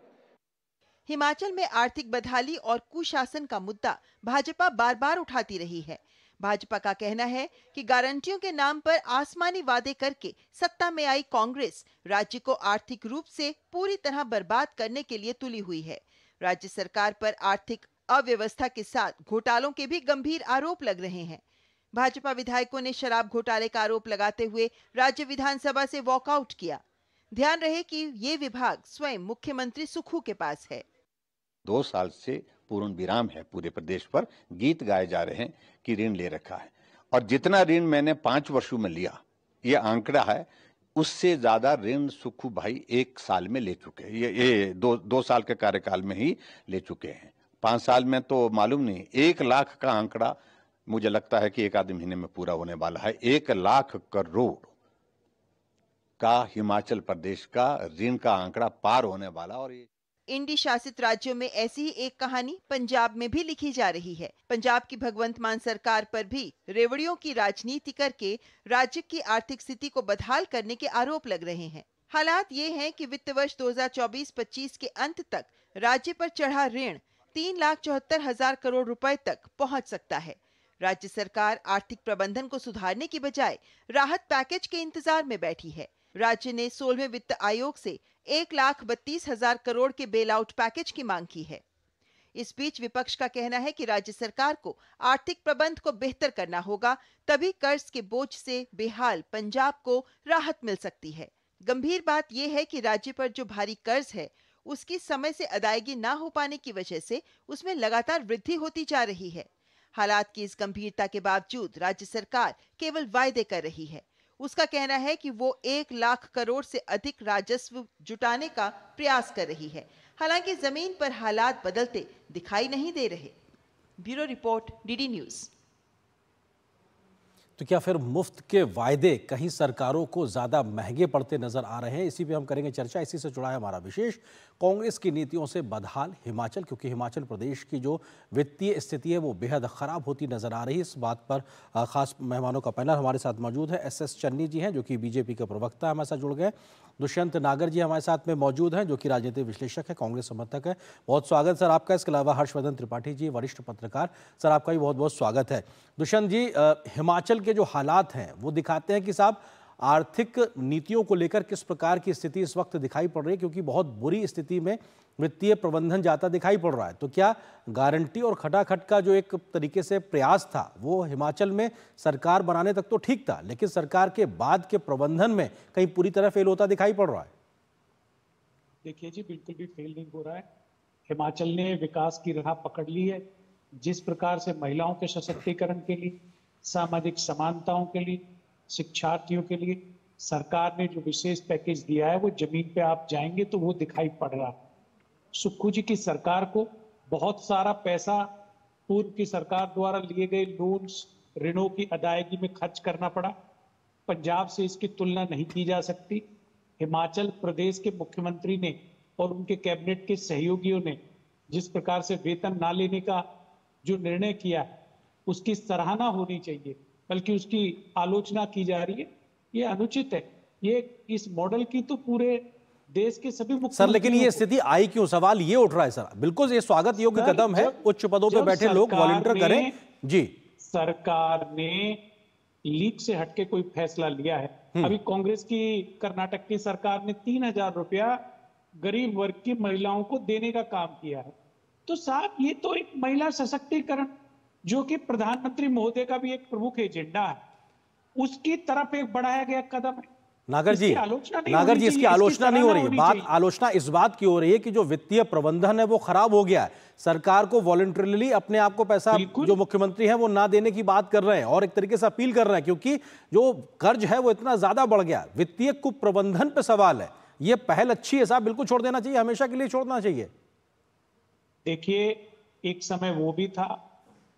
हिमाचल में आर्थिक बदहाली और कुशासन का मुद्दा भाजपा बार बार उठाती रही है। भाजपा का कहना है कि गारंटियों के नाम पर आसमानी वादे करके सत्ता में आई कांग्रेस राज्य को आर्थिक रूप से पूरी तरह बर्बाद करने के लिए तुली हुई है। राज्य सरकार पर आर्थिक अव्यवस्था के साथ घोटालों के भी गंभीर आरोप लग रहे हैं। भाजपा विधायकों ने शराब घोटाले का आरोप लगाते हुए राज्य विधानसभा से वॉकआउट किया। ध्यान रहे कि ये विभाग स्वयं मुख्यमंत्री सुखू के पास है। दो साल से पूर्ण विराम है पूरे प्रदेश पर। गीत गाए जा रहे हैं कि ऋण ले रखा है। और जितना ऋण मैंने पाँच वर्षों में लिया ये आंकड़ा है उससे ज़्यादा ऋण सुखू भाई एक साल में ले चुके हैं। ये, ये दो दो साल के कार्यकाल में ही ले चुके हैं। पाँच साल में तो मालूम नहीं, एक लाख का आंकड़ा मुझे लगता है कि एक आधे महीने में पूरा होने वाला है। एक लाख करोड़ का हिमाचल प्रदेश का ऋण का आंकड़ा पार होने वाला और ये इंडी शासित राज्यों में ऐसी ही एक कहानी पंजाब में भी लिखी जा रही है। पंजाब की भगवंत मान सरकार पर भी रेवड़ियों की राजनीति करके राज्य की आर्थिक स्थिति को बदहाल करने के आरोप लग रहे हैं। हालात ये हैं कि वित्त वर्ष 2024-25 के अंत तक राज्य पर चढ़ा ऋण तीन लाख चौहत्तर हज़ार करोड़ रुपए तक पहुँच सकता है। राज्य सरकार आर्थिक प्रबंधन को सुधारने की बजाय राहत पैकेज के इंतज़ार में बैठी है। राज्य ने सोलहवें वित्त आयोग से एक लाख बत्तीस हज़ार करोड़ के बेल आउट पैकेज की मांग की है। इस बीच विपक्ष का कहना है कि राज्य सरकार को आर्थिक प्रबंध को बेहतर करना होगा, तभी कर्ज के बोझ से बेहाल पंजाब को राहत मिल सकती है। गंभीर बात यह है कि राज्य पर जो भारी कर्ज है उसकी समय से अदायगी ना हो पाने की वजह से उसमें लगातार वृद्धि होती जा रही है। हालात की इस गंभीरता के बावजूद राज्य सरकार केवल वायदे कर रही है। उसका कहना है कि वो एक लाख करोड़ से अधिक राजस्व जुटाने का प्रयास कर रही है। हालाँकि ज़मीन पर हालात बदलते दिखाई नहीं दे रहे। Bureau report, DD news. तो क्या फिर मुफ़्त के वायदे कहीं सरकारों को ज़्यादा महँगे पड़ते नज़र आ रहे हैं? इसी पे हम करेंगे चर्चा। इसी से जुड़ा है हमारा विशेष कांग्रेस की नीतियों से बदहाल हिमाचल, क्योंकि हिमाचल प्रदेश की जो वित्तीय स्थिति है वो बेहद ख़राब होती नज़र आ रही है। इस बात पर खास मेहमानों का पैनल हमारे साथ मौजूद है। एस एस चन्नी जी हैं, जो कि बीजेपी के प्रवक्ता हमारे साथ जुड़ गए। दुष्यंत नागर जी हमारे साथ में मौजूद हैं, जो कि राजनीतिक विश्लेषक है, कांग्रेस समर्थक है। बहुत स्वागत सर आपका। इसके अलावा हर्षवर्धन त्रिपाठी जी, वरिष्ठ पत्रकार, सर आपका भी बहुत बहुत स्वागत है। दुष्यंत जी हिमाचल के जो हालात हैं, वो दिखाते हैं कि साहब आर्थिक नीतियों को लेकर किस प्रकार की स्थिति इस वक्त दिखाई पड़ रही है? क्योंकि बहुत बुरी स्थिति में वित्तीय प्रबंधन जाता दिखाई पड़ रहा है। तो क्या गारंटी और खटाखट का जो एक तरीके से प्रयास था, वो हिमाचल में सरकार बनाने तक तो ठीक था, लेकिन सरकार के बाद के प्रबंधन में कहीं पूरी तरह फेल होता दिखाई पड़ रहा है? देखिए जी, बिल्कुल भी फेल नहीं हो रहा है। हिमाचल ने विकास की राह पकड़ ली है, जिस प्रकार से महिलाओं के सशक्तिकरण के लिए, सामाजिक समानताओं के लिए शिक्षार्थियों के लिए सरकार ने जो विशेष पैकेज दिया है, वो ज़मीन पे आप जाएँगे तो वो दिखाई पड़ रहा है। सुक्खू जी की सरकार को बहुत सारा पैसा पूर्व की सरकार द्वारा लिए गए लोन्स ऋणों की अदायगी में खर्च करना पड़ा। पंजाब से इसकी तुलना नहीं की जा सकती। हिमाचल प्रदेश के मुख्यमंत्री ने और उनके कैबिनेट के सहयोगियों ने जिस प्रकार से वेतन ना लेने का जो निर्णय किया, उसकी सराहना होनी चाहिए। बल्कि उसकी आलोचना की जा रही है। ये अनुचित है। ये इस मॉडल की तो पूरे देश के सभी सर लेकिन ये स्थिति आई क्यों? सवाल ये उठ रहा है सर। बिल्कुल ये स्वागत योग्य कदम है। उच्च पदों पर बैठे लोग वॉलंटियर करें। जी। सरकार ने लीग से हटके कोई फैसला लिया है। अभी कांग्रेस की कर्नाटक की सरकार ने तीन हज़ार रुपया गरीब वर्ग की महिलाओं को देने का काम किया है। तो साहब ये तो एक महिला सशक्तिकरण जो कि प्रधानमंत्री महोदय का भी एक प्रमुख एजेंडा है उसकी तरफ़ एक बढ़ाया गया कदम है। नागर जी नागर जी इसकी आलोचना नहीं हो रही है। बात आलोचना इस बात की हो रही है कि जो वित्तीय प्रबंधन है वो खराब हो गया है। सरकार को वॉलंटरली अपने आप को पैसा जो मुख्यमंत्री है वो ना देने की बात कर रहे हैं और एक तरीके से अपील कर रहे हैं क्योंकि जो कर्ज है वो इतना ज़्यादा बढ़ गया वित्तीय कुप्रबंधन पे सवाल है। ये पहल अच्छी है साहब बिल्कुल छोड़ देना चाहिए हमेशा के लिए छोड़ना चाहिए। देखिए एक समय वो भी था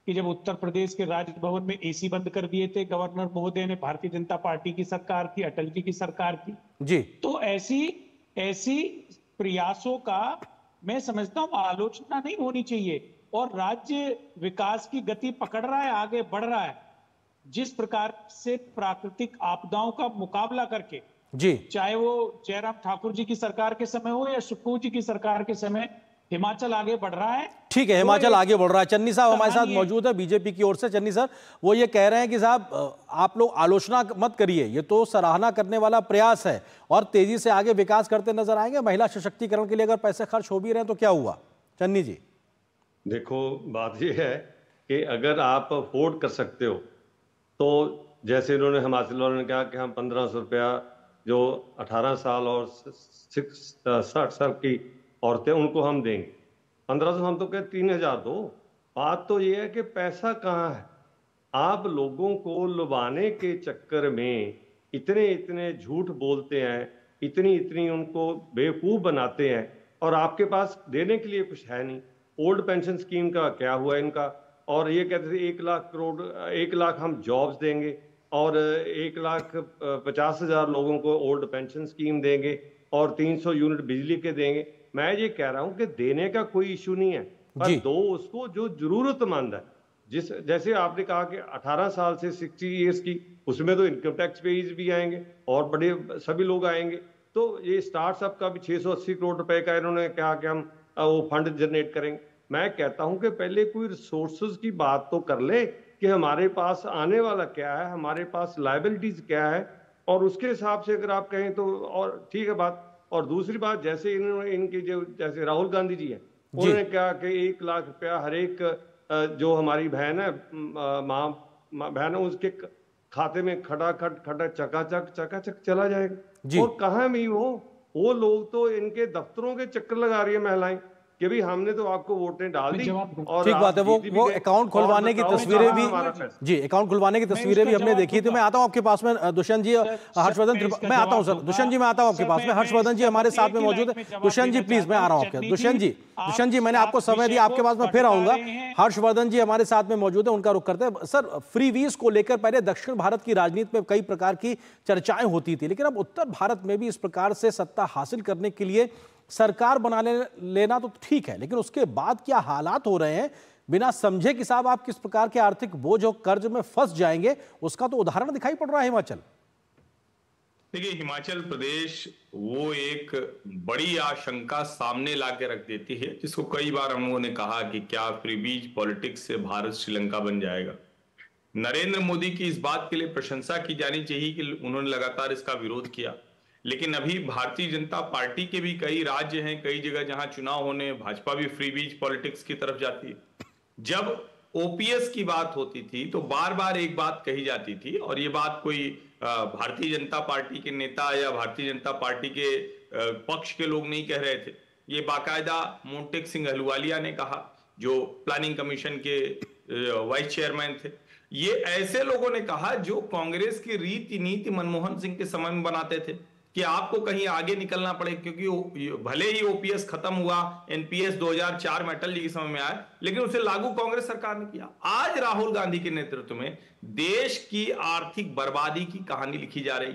कि जब उत्तर प्रदेश के राजभवन में एसी बंद कर दिए थे गवर्नर महोदय ने भारतीय जनता पार्टी की सरकार की अटल जी की सरकार की। जी। तो ऐसी ऐसी प्रयासों का मैं समझता हूँ आलोचना नहीं होनी चाहिए। और राज्य विकास की गति पकड़ रहा है आगे बढ़ रहा है। जिस प्रकार से प्राकृतिक आपदाओं का मुकाबला करके जी। चाहे वो जयराम ठाकुर जी की सरकार के समय हो या सुखू जी की सरकार के समय हिमाचल आगे बढ़ रहा है। ठीक है हिमाचल आगे बढ़ रहा है। चन्नी साहब हमारे साथ मौजूद है बीजेपी की ओर से। चन्नी सर वो ये कह रहे हैं कि साहब आप लोग आलोचना मत करिए ये तो सराहना करने वाला प्रयास है और तेज़ी से आगे विकास करते नज़र आएँगे। महिला सशक्तिकरण के लिए अगर पैसे खर्च हो भी रहे हैं तो क्या हुआ? चन्नी जी। देखो बात यह है कि अगर आप अफोर्ड कर सकते हो तो जैसे इन्होंने हिमाचल वालों ने कहा कि हम पंद्रह सौ रुपया जो अठारह साल और साठ साल की औरतें उनको हम देंगे। पंद्रह सौ हम तो कहते तीन हज़ार दो। बात तो ये है कि पैसा कहाँ है? आप लोगों को लुभाने के चक्कर में इतने इतने झूठ बोलते हैं, इतनी इतनी उनको बेवकूफ़ बनाते हैं और आपके पास देने के लिए कुछ है नहीं। ओल्ड पेंशन स्कीम का क्या हुआ इनका? और ये कहते थे, एक लाख करोड़, एक लाख हम जॉब्स देंगे और एक लाख पचास हज़ार लोगों को ओल्ड पेंशन स्कीम देंगे और तीन सौ यूनिट बिजली के देंगे। मैं ये कह रहा हूँ कि देने का कोई इशू नहीं है पर दो उसको जो जरूरतमंद है जिस जैसे आपने कहा कि 18 साल से 60 इयर्स की उसमें तो इनकम टैक्स पेज भी आएँगे और बड़े सभी लोग आएँगे। तो ये स्टार्टअप का भी 680 करोड़ रुपए का इन्होंने कहा कि हम वो फंड जनरेट करेंगे। मैं कहता हूँ कि पहले कोई रिसोर्सेज की बात तो कर ले कि हमारे पास आने वाला क्या है हमारे पास लाइबिलिटीज क्या है और उसके हिसाब से अगर आप कहें तो और ठीक है बात और दूसरी बात जैसे इन्होंने इनके जो जैसे राहुल गांधी जी हैं उन्होंने कहा कि एक लाख रुपया हर एक जो हमारी बहन है माँ मा, बहन है उसके खाते में खड़ा खट खटा चकाचक चकाचक चला जाएगा। और कहा भी वो वो लोग तो इनके दफ्तरों के चक्कर लगा रही है महिलाएँ। कि भाई हमने तो आपको वोटें डाल दी और ठीक बात है वो वो अकाउंट खुलवाने की तस्वीरें भी जी अकाउंट खुलवाने की तस्वीरें भी हमने देखी थी मैं आता हूँ आपके पास में दुष्यंत जी हर्षवर्धन मैं आता हूँ सर दुष्यंत जी मैं आता हूँ आपके पास में। हर्षवर्धन जी हमारे साथ में मौजूद है दुष्यंत जी प्लीज़ मैं आ रहा हूँ आपके दुष्यंत जी दुष्यंत जी मैंने आपको समय दिया आपके पास में फिर आऊँगा। हर्षवर्धन जी हमारे साथ में मौजूद है उनका रुख करते हैं। सर फ्री वीज को लेकर पहले दक्षिण भारत की राजनीति में कई प्रकार की चर्चाएँ होती थी लेकिन अब उत्तर भारत में भी इस प्रकार से सत्ता हासिल करने के लिए सरकार बना ले, लेना तो ठीक है लेकिन उसके बाद क्या हालात हो रहे हैं? बिना समझे कि साहब आप किस प्रकार के आर्थिक बोझ और कर्ज में फंस जाएँगे उसका तो उदाहरण दिखाई पड़ रहा है हिमाचल। देखिए हिमाचल प्रदेश वो एक बड़ी आशंका सामने ला के रख देती है जिसको कई बार हम लोगों ने कहा कि क्या फ्रीबीज पॉलिटिक्स से भारत श्रीलंका बन जाएगा। नरेंद्र मोदी की इस बात के लिए प्रशंसा की जानी चाहिए कि उन्होंने लगातार इसका विरोध किया। लेकिन अभी भारतीय जनता पार्टी के भी कई राज्य हैं, कई जगह जहाँ चुनाव होने, भाजपा भी फ्री बीज पॉलिटिक्स की तरफ़ जाती है। जब ओपीएस की बात होती थी तो बार बार एक बात कही जाती थी, और ये बात कोई भारतीय जनता पार्टी के नेता या भारतीय जनता पार्टी के पक्ष के लोग नहीं कह रहे थे। ये बाकायदा मोन्टेक सिंह अहलुवालिया ने कहा, जो प्लानिंग कमीशन के वाइस चेयरमैन थे। ये ऐसे लोगों ने कहा, जो कांग्रेस की रीति नीति मनमोहन सिंह के समय में बनाते थे। कि आपको कहीं आगे निकलना पड़े, क्योंकि भले ही ओपीएस खत्म हुआ एनपीएस 2004 में अटल जी के समय में आया लेकिन उसे लागू कांग्रेस सरकार ने किया। आज राहुल गांधी के नेतृत्व में देश की आर्थिक बर्बादी की कहानी लिखी जा रही।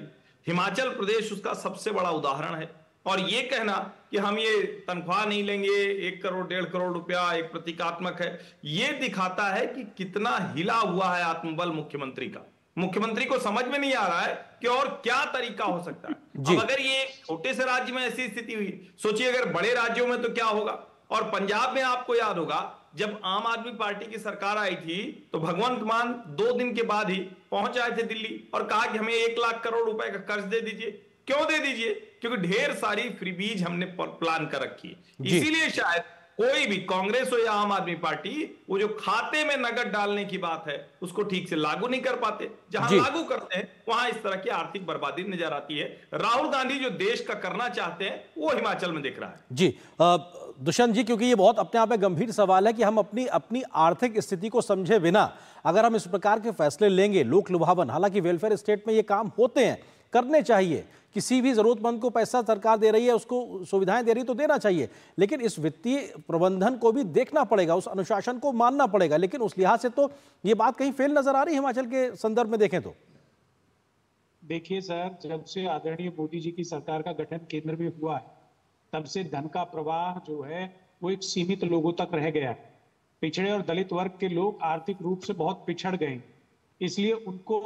हिमाचल प्रदेश उसका सबसे बड़ा उदाहरण है। और ये कहना कि हम ये तनख्वाह नहीं लेंगे, एक करोड़, डेढ़ करोड़ रुपया एक प्रतीकात्मक है, ये दिखाता है कि कितना हिला हुआ है आत्मबल मुख्यमंत्री का। मुख्यमंत्री को समझ में नहीं आ रहा है कि और क्या तरीका हो सकता है। अब अगर ये छोटे से राज्य में ऐसी स्थिति हुई सोचिए अगर बड़े राज्यों में तो क्या होगा? और पंजाब में आपको याद होगा जब आम आदमी पार्टी की सरकार आई थी तो भगवंत मान दो दिन के बाद ही पहुँच आए थे दिल्ली और कहा कि हमें एक लाख करोड़ रुपए का कर्ज दे दीजिए। क्यों दे दीजिए? क्योंकि ढेर सारी फ्रीबीज हमने प्लान कर रखी है। इसीलिए शायद कोई भी कांग्रेस हो या आम आदमी पार्टी वो जो खाते में नगद डालने की बात है उसको ठीक से लागू नहीं कर पाते। जहाँ लागू करते हैं वहाँ इस तरह की आर्थिक बर्बादी नज़र आती है। राहुल गांधी जो देश का करना चाहते हैं वो हिमाचल में दिख रहा है। जी दुष्यंत जी क्योंकि ये बहुत अपने आप में गंभीर सवाल है कि हम अपनी अपनी आर्थिक स्थिति को समझे बिना अगर हम इस प्रकार के फैसले लेंगे लोक लुभावन हालाँकि वेलफेयर स्टेट में ये काम होते हैं करने चाहिए। किसी भी जरूरतमंद को पैसा सरकार दे रही है, उसको सुविधाएँ दे रही तो देना चाहिए। लेकिन इस वित्तीय प्रबंधन को भी देखना पड़ेगा, उस अनुशासन को मानना पड़ेगा। लेकिन उस लिहाज से तो ये बात कहीं फेल नज़र आ रही है हिमाचल के संदर्भ में देखें तो। देखिए सर, जब से आदरणीय मोदी जी की सरकार का गठन केंद्र में हुआ है, तब से धन का प्रवाह जो है, वो एक सीमित लोगों तक रह गया है। पिछड़े और दलित वर्ग के लोग आर्थिक रूप से बहुत पिछड़ गए इसलिए उनको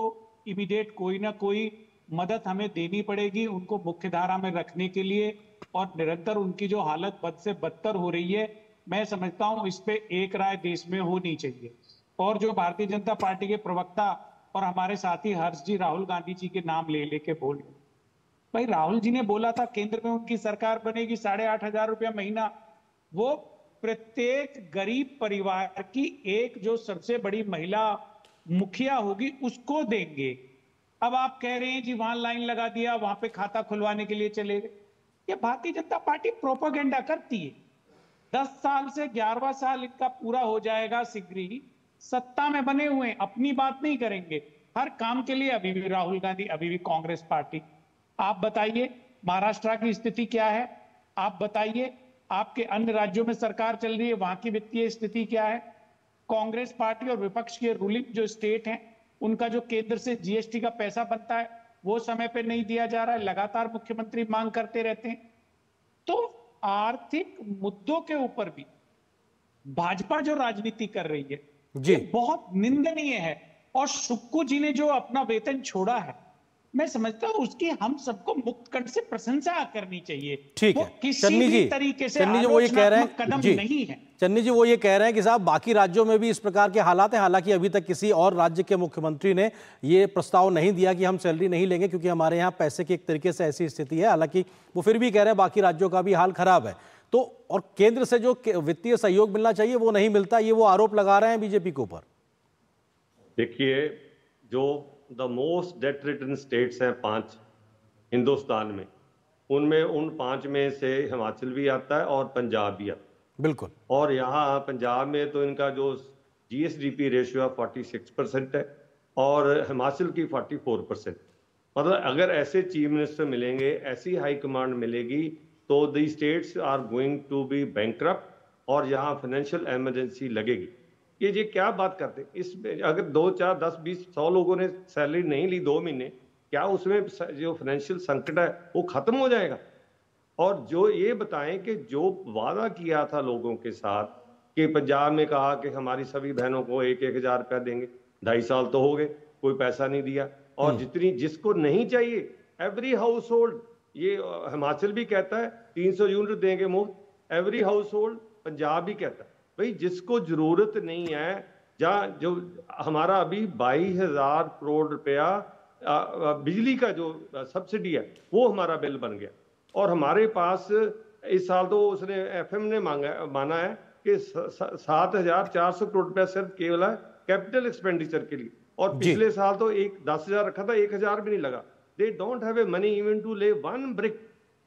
इमीडिएट कोई ना कोई मदद हमें देनी पड़ेगी उनको मुख्य धारा में रखने के लिए और निरंतर उनकी जो हालत बद से बदतर हो रही है, मैं समझता हूँ इस पे एक राय देश में होनी चाहिए। और जो भारतीय जनता पार्टी के प्रवक्ता और हमारे साथी हर्ष जी राहुल गांधी जी के नाम ले लेके बोल रहे भाई राहुल जी ने बोला था केंद्र में उनकी सरकार बनेगी साढ़े आठ हज़ार रुपया महीना। वो प्रत्येक गरीब परिवार की एक जो सबसे बड़ी महिला मुखिया होगी, उसको देंगे। अब आप कह रहे हैं, जी, वहाँ लाइन लगा दिया, वहाँ पे खाता खुलवाने के लिए चले गए। ये भारतीय जनता पार्टी प्रोपोगेंडा करती है। दस साल से ग्यारहवा साल इनका पूरा हो जाएगा शीघ्र ही। सत्ता में बने हुए अपनी बात नहीं करेंगे। हर काम के लिए अभी भी राहुल गांधी, अभी भी कांग्रेस पार्टी। आप बताइए, महाराष्ट्र की स्थिति क्या है? आप बताइए, आपके अन्य राज्यों में सरकार चल रही है, वहाँ की वित्तीय स्थिति क्या है? कांग्रेस पार्टी और विपक्ष के रूलिंग जो स्टेट हैं उनका जो केंद्र से जीएसटी का पैसा बनता है वो समय पे नहीं दिया जा रहा है लगातार मुख्यमंत्री मांग करते रहते हैं। तो आर्थिक मुद्दों के ऊपर भी भाजपा जो राजनीति कर रही है जी। बहुत निंदनीय है। और सुक्कू जी ने जो अपना वेतन छोड़ा है मैं समझता हूँ उसकी हम सबको मुक्त कंठ से प्रशंसा करनी चाहिए। ठीक है। किसी भी तरीके से चन्नी जी वो ये कह रहे हैं कदम जी, नहीं है। चन्नी जी वो ये कह रहे हैं कि साहब बाकी राज्यों में भी इस प्रकार के हालात हैं। हालाँकि अभी तक किसी और राज्य के मुख्यमंत्री ने ये प्रस्ताव नहीं दिया कि हम सैलरी नहीं लेंगे क्योंकि हमारे यहाँ पैसे की एक तरीके से ऐसी स्थिति है। हालाँकि वो फिर भी कह रहे हैं बाकी राज्यों का भी हाल खराब है। तो और केंद्र से जो वित्तीय सहयोग मिलना चाहिए वो नहीं मिलता ये वो आरोप लगा रहे हैं बीजेपी के ऊपर। देखिए जो the most debt ridden states हैं पाँच हिंदुस्तान में। उनमें उन पाँच में से हिमाचल भी आता है और पंजाब भी आता है। बिल्कुल। और यहाँ पंजाब में तो इनका जो जीएसडीपी रेशियो है फोर्टी सिक्स परसेंट है और हिमाचल की फोर्टी फोर परसेंट मतलब अगर ऐसे चीफ मिनिस्टर मिलेंगे ऐसी हाई कमांड मिलेगी तो the states are going to be bank और यहाँ फाइनेंशियल एमरजेंसी लगेगी। ये ये क्या बात करते? इसमें अगर दो चार दस बीस सौ लोगों ने सैलरी नहीं ली दो महीने क्या उसमें जो फाइनेंशियल संकट है वो खत्म हो जाएगा? और जो ये बताएँ कि जो वादा किया था लोगों के साथ कि पंजाब में कहा कि हमारी सभी बहनों को एक एक हज़ार रुपया देंगे ढाई साल तो हो गए कोई पैसा नहीं दिया। और हम्म। जितनी जिसको नहीं चाहिए एवरी हाउस होल्ड ये हिमाचल भी कहता है तीन सौ यूनिट देंगे मुफ़्त एवरी हाउस होल्ड पंजाब भी कहता है। भाई जिसको ज़रूरत नहीं है जहाँ जो हमारा अभी बाईस हज़ार करोड़ रुपया बिजली का जो सब्सिडी है वो हमारा बिल बन गया। और हमारे पास इस साल तो उसने एफएम ने मांगा माना है कि सात हज़ार चार सौ करोड़ रुपया सिर्फ़ केवल है कैपिटल एक्सपेंडिचर के लिए। और पिछले साल तो एक दस हज़ार रखा था एक हज़ार भी नहीं लगा। They don't have a money even to lay one brick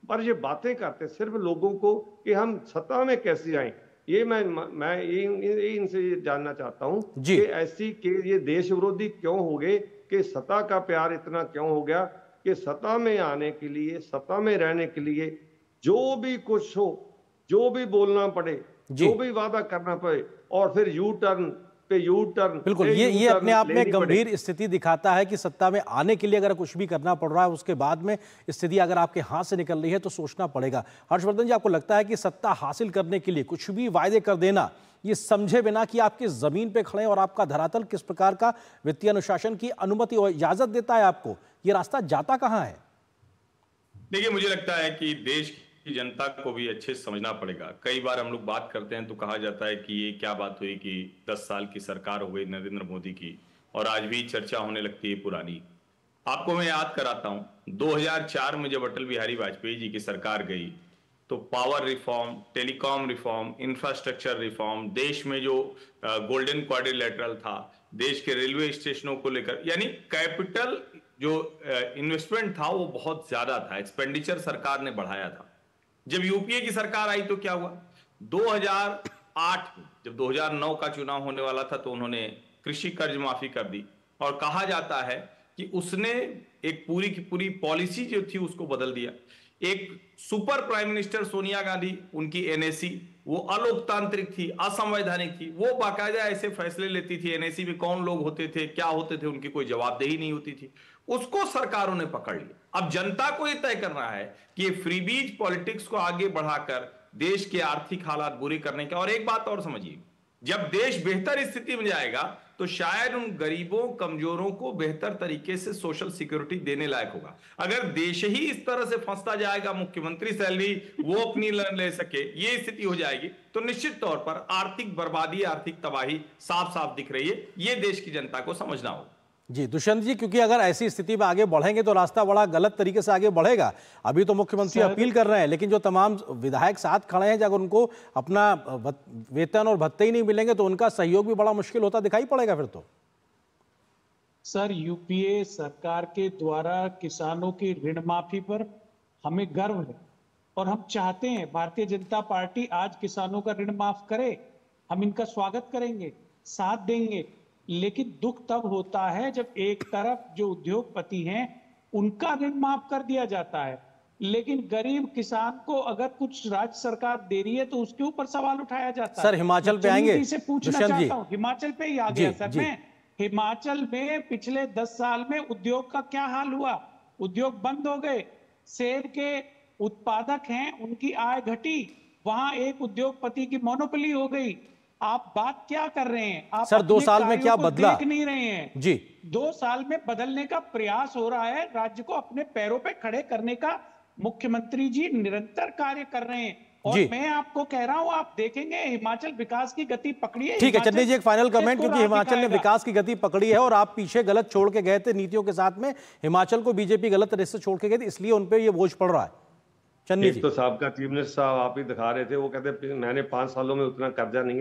पर ये बातें करते सिर्फ़ लोगों को कि हम सत्ता में कैसे आए ये मैं मैं ये इनसे जानना चाहता हूँ कि ऐसी के ये देश विरोधी क्यों हो गए? कि सत्ता का प्यार इतना क्यों हो गया? कि सत्ता में आने के लिए सत्ता में रहने के लिए जो भी कुछ हो जो भी बोलना पड़े जो। भी वादा करना पड़े और फिर यू टर्न पे यू टर्न बिल्कुल ये ये अपने आप में गंभीर स्थिति दिखाता है कि सत्ता में आने के लिए अगर कुछ भी करना पड़ रहा है उसके बाद में स्थिति अगर आपके हाथ से निकल रही है तो सोचना पड़ेगा। हर्षवर्धन जी आपको लगता है कि सत्ता हासिल करने के लिए कुछ भी वायदे कर देना ये समझे बिना कि आप किस ज़मीन पे खड़े हैं और आपका धरातल किस प्रकार का वित्तीय अनुशासन की अनुमति और इजाज़त देता है आपको ये रास्ता जाता कहाँ है? देखिए मुझे लगता है कि देश की जनता को भी अच्छे से समझना पड़ेगा। कई बार हम लोग बात करते हैं तो कहा जाता है कि ये क्या बात हुई कि 10 साल की सरकार हो गई नरेंद्र मोदी की और आज भी चर्चा होने लगती है पुरानी। आपको मैं याद कराता हूँ 2004 में जब अटल बिहारी वाजपेयी जी की सरकार गई तो power reform, telecom reform, infrastructure reform, देश में जो गोल्डन क्वाड्रिलेटरल था, देश के रेलवे स्टेशनों को लेकर, यानी कैपिटल जो इन्वेस्टमेंट था वो बहुत ज़्यादा था एक्सपेंडिचर सरकार ने बढ़ाया था। जब यूपीए की सरकार आई तो क्या हुआ? 2008 में, जब 2009 का चुनाव होने वाला था तो उन्होंने कृषि कर्ज माफ़ी कर दी। और कहा जाता है कि उसने एक पूरी की पूरी पॉलिसी जो थी उसको बदल दिया। एक super prime minister Sonia Gandhi, उनकी एनएसी वो अलोकतांत्रिक थी, असंवैधानिक थी, वो बाकायदा ऐसे फैसले लेती थी एनएसी में कौन लोग होते थे, क्या होते थे, उनकी कोई जवाबदेही नहीं होती थी। उसको सरकारों ने पकड़ लिया। अब जनता को यह तय करना है कि फ्रीबीज पॉलिटिक्स को आगे बढ़ाकर देश के आर्थिक हालात बुरे करने के और एक बात और समझिए। जब देश बेहतर स्थिति में जाएगा तो शायद उन गरीबों, कमजोरों को बेहतर तरीके से सोशल सिक्योरिटी देने लायक होगा। अगर देश ही इस तरह से फंसता जाएगा, मुख्यमंत्री सैलरी वो अपनी ले सके, ये स्थिति हो जाएगी तो निश्चित तौर पर आर्थिक बर्बादी, आर्थिक तबाही साफ़ साफ़ दिख रही है। ये देश की जनता को समझना होगा। जी दुष्यंत जी क्योंकि अगर ऐसी स्थिति में आगे बढ़ेंगे तो रास्ता बड़ा गलत तरीके से आगे बढ़ेगा। अभी तो मुख्यमंत्री अपील कर रहे हैं लेकिन जो तमाम विधायक साथ खड़े हैं जब उनको अपना वेतन और भत्ते ही नहीं मिलेंगे तो उनका सहयोग भी बड़ा मुश्किल होता दिखाई पड़ेगा फिर तो। सर यूपीए सरकार के द्वारा किसानों की ऋण माफ़ी पर हमें गर्व है और हम चाहते हैं भारतीय जनता पार्टी आज किसानों का ऋण माफ़ करे हम इनका स्वागत करेंगे साथ देंगे। लेकिन दुख तब होता है जब एक तरफ़ जो उद्योगपति हैं उनका ऋण माफ़ कर दिया जाता है। लेकिन गरीब किसान को अगर कुछ राज्य सरकार दे रही है तो उसके ऊपर सवाल उठाया जाता सर, है हिमाचल पे आएँगे। से पूछना चाहता हूँ। हिमाचल पे ही आ गया सर जी। मैं। हिमाचल में पिछले दस साल में उद्योग का क्या हाल हुआ? उद्योग बंद हो गए। सेब के उत्पादक हैं उनकी आय घटी। वहाँ एक उद्योगपति की मोनोपली हो गई। आप बात क्या कर रहे हैं? आप सर, दो साल में क्या बदला? देख नहीं रहे हैं। जी। दो साल में बदलने का प्रयास हो रहा है। राज्य को अपने पैरों पे खड़े करने का मुख्यमंत्री जी निरंतर कार्य कर रहे हैं। और। मैं आपको कह रहा हूँ आप देखेंगे हिमाचल विकास की गति पकड़ी है। ठीक है चंद्र जी एक फाइनल कमेंट क्योंकि हिमाचल ने विकास की गति पकड़ी है और आप पीछे गलत छोड़ के गए थे नीतियों के साथ में। हिमाचल को बीजेपी गलत तरह से छोड़ के गई थी इसलिए उनपे ये बोझ पड़ रहा है। चन्नी जी। तो सबका चीफ मिनिस्टर साहब आप ही दिखा रहे थे वो कहते मैंने पाँच सालों में उतना कर्जा नहीं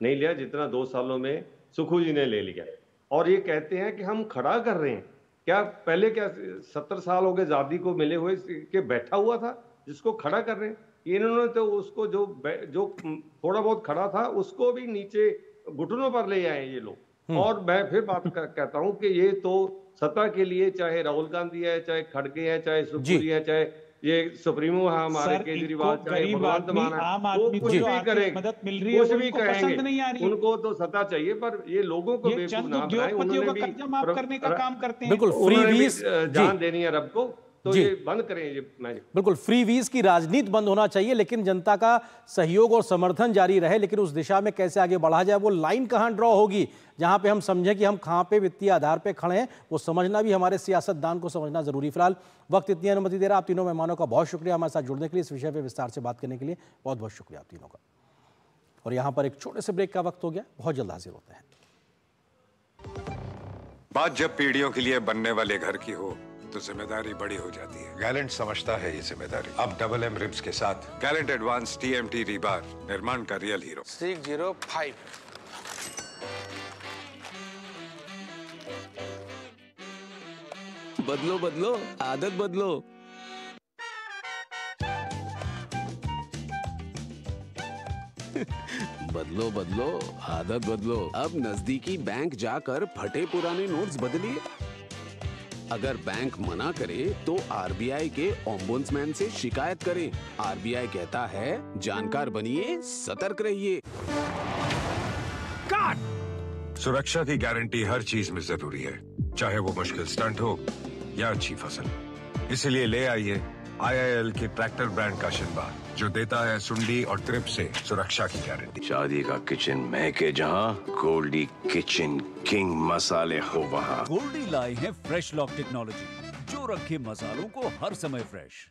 नहीं लिया जितना दो सालों में सुखू जी ने ले लिया। और ये कहते हैं कि हम खड़ा कर रहे हैं। क्या पहले क्या सत्तर साल हो गए आज़ादी को मिले हुए के बैठा हुआ था जिसको खड़ा कर रहे हैं? इन्होंने तो उसको जो जो थोड़ा बहुत खड़ा था उसको भी नीचे घुटनों पर ले आए ये लोग। और मैं फिर बात कर, कहता हूँ कि ये तो सत्ता के लिए चाहे राहुल गांधी है चाहे खड़गे है चाहे सुखू जी है चाहे ये सुप्रीमो है हमारे केजरीवाल चाहे भगवंत मान है वो कुछ भी करे मदद मिल रही है, कुछ भी उनको कहेंगे। उनको तो सत्ता चाहिए पर ये लोगों को बेवकूफ़ ना बनाए उन्होंने भी कर्जा माफ़ करने का काम करते हैं बिल्कुल, फ्री। जान देनी है रब को तो ये बंद करें ये मैजिक। बिल्कुल फ्री वीज की राजनीति बंद होना चाहिए लेकिन जनता का सहयोग और समर्थन जारी रहे लेकिन उस दिशा में कैसे आगे बढ़ा जाए वो लाइन कहाँ ड्रॉ होगी जहाँ पे हम समझें कि हम कहाँ पे वित्तीय आधार पे खड़े हैं वो समझना भी हमारे सियासतदान को समझना ज़रूरी। फ़िलहाल वक्त इतनी अनुमति दे रहा आप तीनों मेहमानों का बहुत शुक्रिया हमारे साथ जुड़ने के लिए इस विषय पर विस्तार से बात करने के लिए बहुत बहुत शुक्रिया आप तीनों का। और यहाँ पर एक छोटे से ब्रेक का वक्त हो गया बहुत जल्द हाजिर होते हैं। बात जब पीढ़ियों के लिए बनने वाले घर की हो तो ज़िम्मेदारी बड़ी हो जाती है। गैलेंट समझता है ये ज़िम्मेदारी। अब डबल एम रिब्स के साथ। Gallant advance T M T rebar निर्माण का रियल हीरो ज़ीरो फाइव बदलो बदलो आदत बदलो। बदलो बदलो आदत बदलो। अब नजदीकी बैंक जाकर फटे पुराने नोट्स बदलिए। अगर बैंक मना करे तो आरबीआई के ओम्बुड्समैन से शिकायत करें। आरबीआई कहता है जानकार बनिए सतर्क रहिए। सुरक्षा की गारंटी हर चीज़ में ज़रूरी है चाहे वो मुश्किल स्टंट हो या अच्छी फ़सल। इसलिए ले आइए आईआईएल के ट्रैक्टर ब्रांड का शिनबा जो देता है सुंडी और ट्रिप से सुरक्षा की गारंटी। शादी का किचन महके जहाँ गोल्डी किचन किंग मसाले हो वहाँ। गोल्डी लाई है फ्रेश लॉक टेक्नोलॉजी जो रखे मसालों को हर समय फ्रेश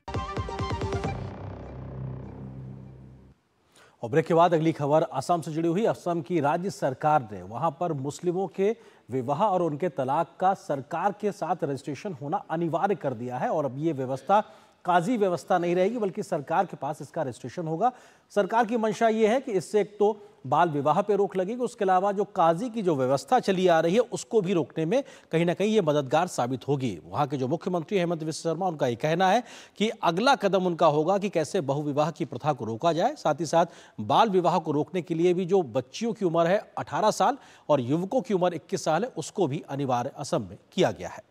और ब्रेक के बाद अगली खबर असम से जुड़ी हुई। असम की राज्य सरकार ने वहाँ पर मुस्लिमों के विवाह और उनके तलाक का सरकार के साथ रजिस्ट्रेशन होना अनिवार्य कर दिया है। और अब ये व्यवस्था काजी व्यवस्था नहीं रहेगी, बल्कि सरकार के पास इसका रजिस्ट्रेशन होगा। सरकार की मंशा ये है कि इससे एक तो बाल विवाह पे रोक लगेगी, उसके अलावा जो काजी की जो व्यवस्था चली आ रही है, उसको भी रोकने में कहीं ना कहीं ये मददगार साबित होगी। वहाँ के जो मुख्यमंत्री हेमंत विश्व शर्मा, उनका ये कहना है कि अगला कदम उनका होगा कि कैसे बहुविवाह की प्रथा को रोका जाए। साथ ही साथ बाल विवाह को रोकने के लिए भी जो बच्चियों की उम्र है, अठारह साल, और युवकों की उम्र इक्कीस साल है, उसको भी अनिवार्य असम में किया गया है।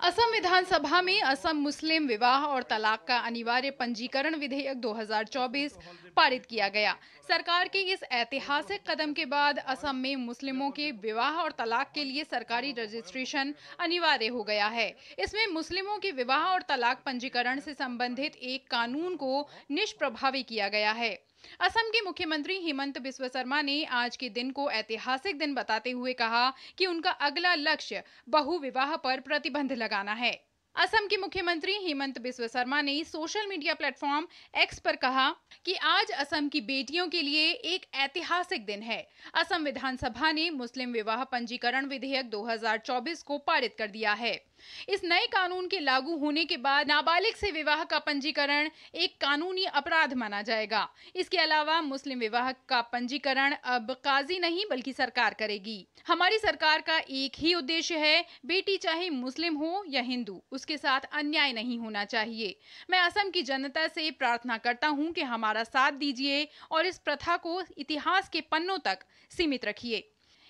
असम विधानसभा में असम मुस्लिम विवाह और तलाक का अनिवार्य पंजीकरण विधेयक 2024 पारित किया गया। सरकार के इस ऐतिहासिक कदम के बाद असम में मुस्लिमों के विवाह और तलाक के लिए सरकारी रजिस्ट्रेशन अनिवार्य हो गया है। इसमें मुस्लिमों के विवाह और तलाक पंजीकरण से संबंधित एक कानून को निष्प्रभावी किया गया है। असम के मुख्यमंत्री हेमंत बिस्व शर्मा ने आज के दिन को ऐतिहासिक दिन बताते हुए कहा कि उनका अगला लक्ष्य बहुविवाह पर प्रतिबंध लगाना है। असम के मुख्यमंत्री हेमंत बिस्व शर्मा ने सोशल मीडिया प्लेटफॉर्म एक्स पर कहा कि आज असम की बेटियों के लिए एक ऐतिहासिक दिन है। असम विधानसभा ने मुस्लिम विवाह पंजीकरण विधेयक 2024 को पारित कर दिया है। इस नए कानून के लागू होने के बाद नाबालिग से विवाह का पंजीकरण एक कानूनी अपराध माना जाएगा। इसके अलावा मुस्लिम विवाह का पंजीकरण अब काजी नहीं, बल्कि सरकार करेगी। हमारी सरकार का एक ही उद्देश्य है, बेटी चाहे मुस्लिम हो या हिंदू, उसके साथ अन्याय नहीं होना चाहिए। मैं असम की जनता से प्रार्थना करता हूँ कि हमारा साथ दीजिए और इस प्रथा को इतिहास के पन्नों तक सीमित रखिए।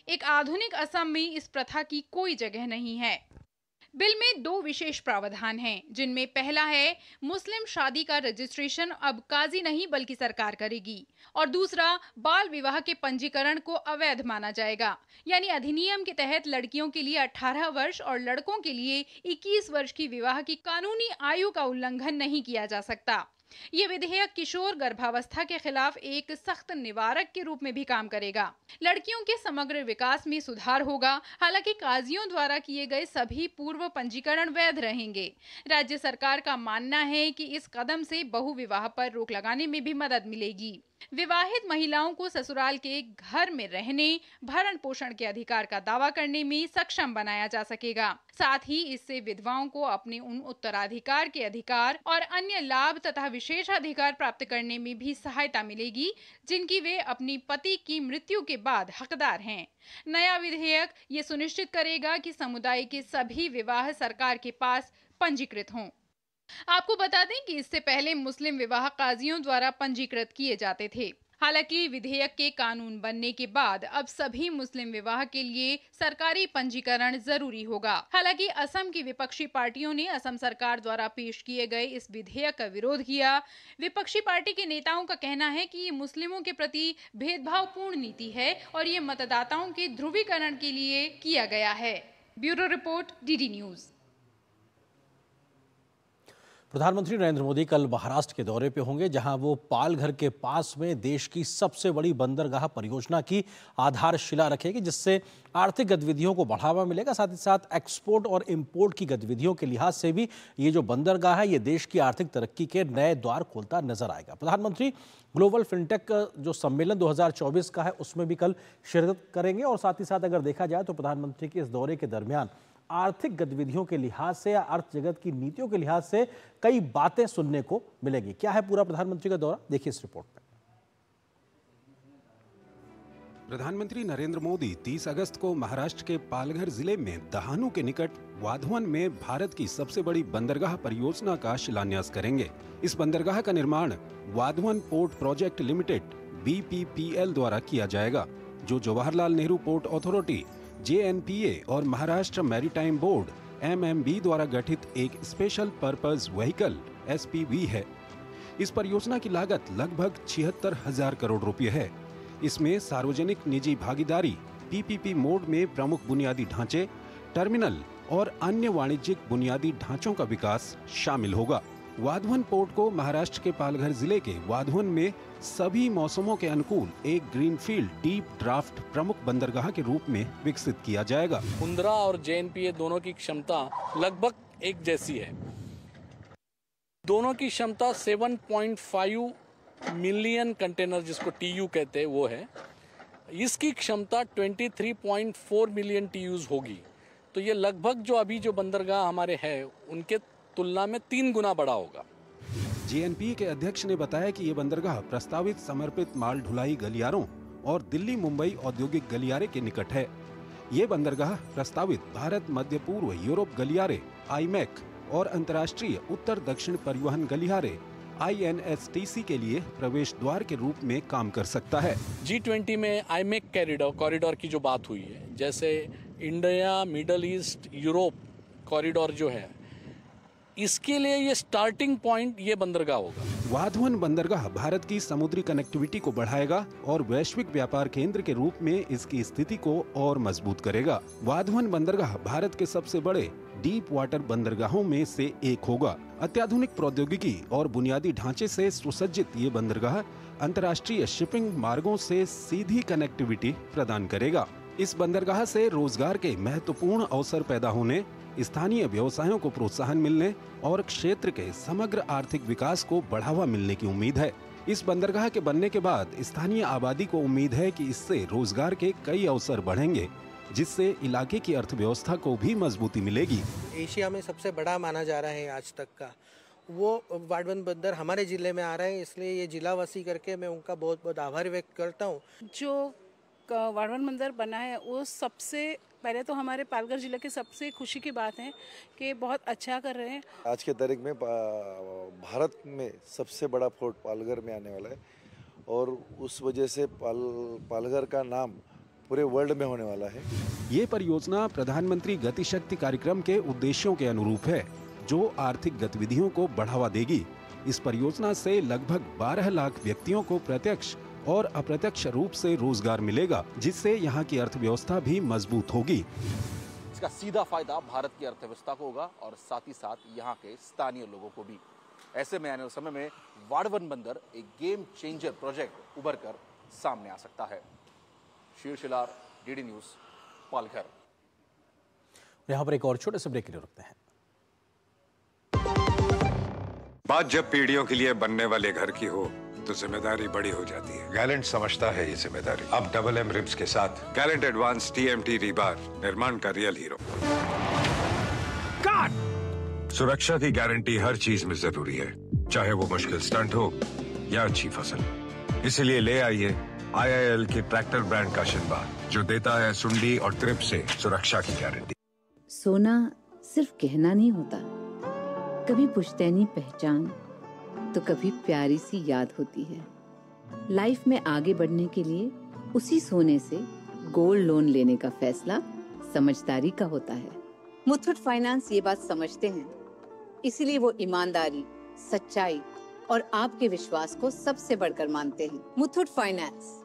एक आधुनिक असम में इस प्रथा की कोई जगह नहीं है। बिल में दो विशेष प्रावधान हैं, जिनमें पहला है, मुस्लिम शादी का रजिस्ट्रेशन अब काजी नहीं बल्कि सरकार करेगी, और दूसरा, बाल विवाह के पंजीकरण को अवैध माना जाएगा, यानी अधिनियम के तहत लड़कियों के लिए 18 वर्ष और लड़कों के लिए 21 वर्ष की विवाह की कानूनी आयु का उल्लंघन नहीं किया जा सकता। ये विधेयक किशोर गर्भावस्था के खिलाफ एक सख्त निवारक के रूप में भी काम करेगा। लड़कियों के समग्र विकास में सुधार होगा। हालाँकि काजियों द्वारा किए गए सभी पूर्व पंजीकरण वैध रहेंगे। राज्य सरकार का मानना है कि इस कदम से बहुविवाह पर रोक लगाने में भी मदद मिलेगी। विवाहित महिलाओं को ससुराल के घर में रहने, भरण पोषण के अधिकार का दावा करने में सक्षम बनाया जा सकेगा। साथ ही इससे विधवाओं को अपने उन उत्तराधिकार के अधिकार और अन्य लाभ तथा विशेष अधिकार प्राप्त करने में भी सहायता मिलेगी, जिनकी वे अपनी पति की मृत्यु के बाद हकदार हैं। नया विधेयक ये सुनिश्चित करेगा कि समुदाय के सभी विवाह सरकार के पास पंजीकृत हों। आपको बता दें कि इससे पहले मुस्लिम विवाह काजियों द्वारा पंजीकृत किए जाते थे। हालाँकि विधेयक के कानून बनने के बाद अब सभी मुस्लिम विवाह के लिए सरकारी पंजीकरण ज़रूरी होगा। हालाँकि असम की विपक्षी पार्टियों ने असम सरकार द्वारा पेश किए गए इस विधेयक का विरोध किया। विपक्षी पार्टी के नेताओं का कहना है कि ये मुस्लिमों के प्रति भेदभावपूर्ण नीति है और ये मतदाताओं के ध्रुवीकरण के लिए किया गया है। Bureau report D news. प्रधानमंत्री नरेंद्र मोदी कल महाराष्ट्र के दौरे पे होंगे, जहाँ वो पालघर के पास में देश की सबसे बड़ी बंदरगाह परियोजना की आधारशिला रखेगी, जिससे आर्थिक गतिविधियों को बढ़ावा मिलेगा। साथ ही साथ एक्सपोर्ट और इंपोर्ट की गतिविधियों के लिहाज से भी ये जो बंदरगाह है, ये देश की आर्थिक तरक्की के नए द्वार खोलता नज़र आएगा। प्रधानमंत्री ग्लोबल फिनटेक जो सम्मेलन 2024 का है, उसमें भी कल शिरकत करेंगे। और साथ ही साथ अगर देखा जाए तो प्रधानमंत्री के इस दौरे के दरमियान आर्थिक गतिविधियों के लिहाज से या अर्थ जगत की नीतियों के लिहाज से कई बातें सुनने को मिलेगी। क्या है पूरा प्रधानमंत्री का दौरा? देखिए इस रिपोर्ट में। प्रधानमंत्री नरेंद्र मोदी 30 अगस्त को महाराष्ट्र के पालघर ज़िले में दहानू के निकट वाधवन में भारत की सबसे बड़ी बंदरगाह परियोजना का शिलान्यास करेंगे। इस बंदरगाह का निर्माण Vadhavan port project limited B द्वारा किया जाएगा, जो Jawaharlal Nehru port authority JNPA और महाराष्ट्र मैरीटाइम बोर्ड एमएमबी द्वारा गठित एक स्पेशल पर्पज व्हीकल SPV है। इस परियोजना की लागत लगभग छिहत्तर हज़ार करोड़ रुपये है। इसमें सार्वजनिक निजी भागीदारी, पीपीपी मोड में प्रमुख बुनियादी ढांचे, टर्मिनल और अन्य वाणिज्यिक बुनियादी ढांचों का विकास शामिल होगा। वाधवन पोर्ट को महाराष्ट्र के पालघर ज़िले के वाधवन में सभी मौसमों के अनुकूल एक ग्रीनफील्ड डीप ड्राफ्ट प्रमुख बंदरगाह के रूप में विकसित किया जाएगा। कुंद्रा और जेएनपीए दोनों की क्षमता लगभग एक जैसी है। दोनों की क्षमता 7.5 मिलियन कंटेनर जिसको टीयू कहते हैं, वो है। इसकी क्षमता 23.4 मिलियन टीयूज होगी। तो ये लगभग जो अभी जो बंदरगाह हमारे है, उनके तुलना में तीन गुना बड़ा होगा। जेएनपी के अध्यक्ष ने बताया कि ये बंदरगाह प्रस्तावित समर्पित माल ढुलाई गलियारों और दिल्ली मुंबई औद्योगिक गलियारे के निकट है। ये बंदरगाह प्रस्तावित भारत मध्य पूर्व यूरोप गलियारे आईमैक और अंतर्राष्ट्रीय उत्तर दक्षिण परिवहन गलियारे आई के लिए प्रवेश द्वार के रूप में काम कर सकता है। जी ट्वेंटी में आईमेक कॉरिडोर कॉरिडोर की जो बात हुई है जैसे India middle east Europe corridor जो है इसके लिए ये स्टार्टिंग पॉइंट ये बंदरगाह होगा। वाधवन बंदरगाह भारत की समुद्री कनेक्टिविटी को बढ़ाएगा और वैश्विक व्यापार केंद्र के रूप में इसकी स्थिति को और मज़बूत करेगा। वाधवन बंदरगाह भारत के सबसे बड़े डीप वाटर बंदरगाहों में से एक होगा। अत्याधुनिक प्रौद्योगिकी और बुनियादी ढांचे से सुसज्जित ये बंदरगाह अंतर्राष्ट्रीय शिपिंग मार्गों से सीधी कनेक्टिविटी प्रदान करेगा। इस बंदरगाह से रोज़गार के महत्वपूर्ण अवसर पैदा होने स्थानीय व्यवसायों को प्रोत्साहन मिलने और क्षेत्र के समग्र आर्थिक विकास को बढ़ावा मिलने की उम्मीद है। इस बंदरगाह के बनने के बाद स्थानीय आबादी को उम्मीद है कि इससे रोज़गार के कई अवसर बढ़ेंगे जिससे इलाके की अर्थव्यवस्था को भी मजबूती मिलेगी। एशिया में सबसे बड़ा माना जा रहा है आज तक का। वो वाडवन बंदर हमारे ज़िले में आ रहा है इसलिए ये जिलावासी करके मैं उनका बहुत बहुत आभार व्यक्त करता हूँ। जो वाडवन बंदर बना है वो सबसे पहले तो हमारे पालघर ज़िले के सबसे खुशी की बात है कि बहुत अच्छा कर रहे हैं। आज के तारीख में भारत में सबसे बड़ा फोर्ट पालघर में आने वाला है और उस वजह से पाल पालघर का नाम पूरे वर्ल्ड में होने वाला है। ये परियोजना प्रधानमंत्री गतिशक्ति कार्यक्रम के उद्देश्यों के अनुरूप है जो आर्थिक गतिविधियों को बढ़ावा देगी। इस परियोजना से लगभग 12 लाख व्यक्तियों को प्रत्यक्ष और अप्रत्यक्ष रूप से रोज़गार मिलेगा जिससे यहाँ की अर्थव्यवस्था भी मज़बूत होगी। इसका सीधा फ़ायदा भारत की अर्थव्यवस्था को होगा और साथ ही साथ यहाँ के स्थानीय लोगों को भी। ऐसे में आने वाले समय में वाड़वन बंदर एक गेम चेंजर प्रोजेक्ट उभर कर सामने आ सकता है। शीर्षिलार डीडी न्यूज़ पालघर। यहाँ पर एक और छोटे से ब्रेक के लिए रुकते हैं। बात जब पीढ़ियों के लिए बनने वाले घर की हो तो ज़िम्मेदारी बड़ी हो जाती है। गैलेंट समझता है ये ज़िम्मेदारी। अब डबल एम रिब्स के साथ गैलेंट एडवांस टीएमटी रीबार निर्माण का रियल हीरो सुरक्षा की गारंटी हर चीज़ में ज़रूरी है चाहे वो मुश्किल स्टंट हो या अच्छी फ़सल। इसलिए ले आइए आईआईएल के ट्रैक्टर ब्रांड का शिनबा जो देता है सुंडी और ट्रिप से सुरक्षा की गारंटी सोना सिर्फ़ कहना नहीं होता। कभी पुश्तैनी पहचान तो कभी प्यारी सी याद होती है। लाइफ में आगे बढ़ने के लिए उसी सोने से गोल्ड लोन लेने का फैसला समझदारी का होता है। मुथुट फाइनेंस ये बात समझते हैं। इसीलिए वो ईमानदारी, सच्चाई और आपके विश्वास को सबसे बढ़कर मानते हैं। मुथुट फाइनेंस,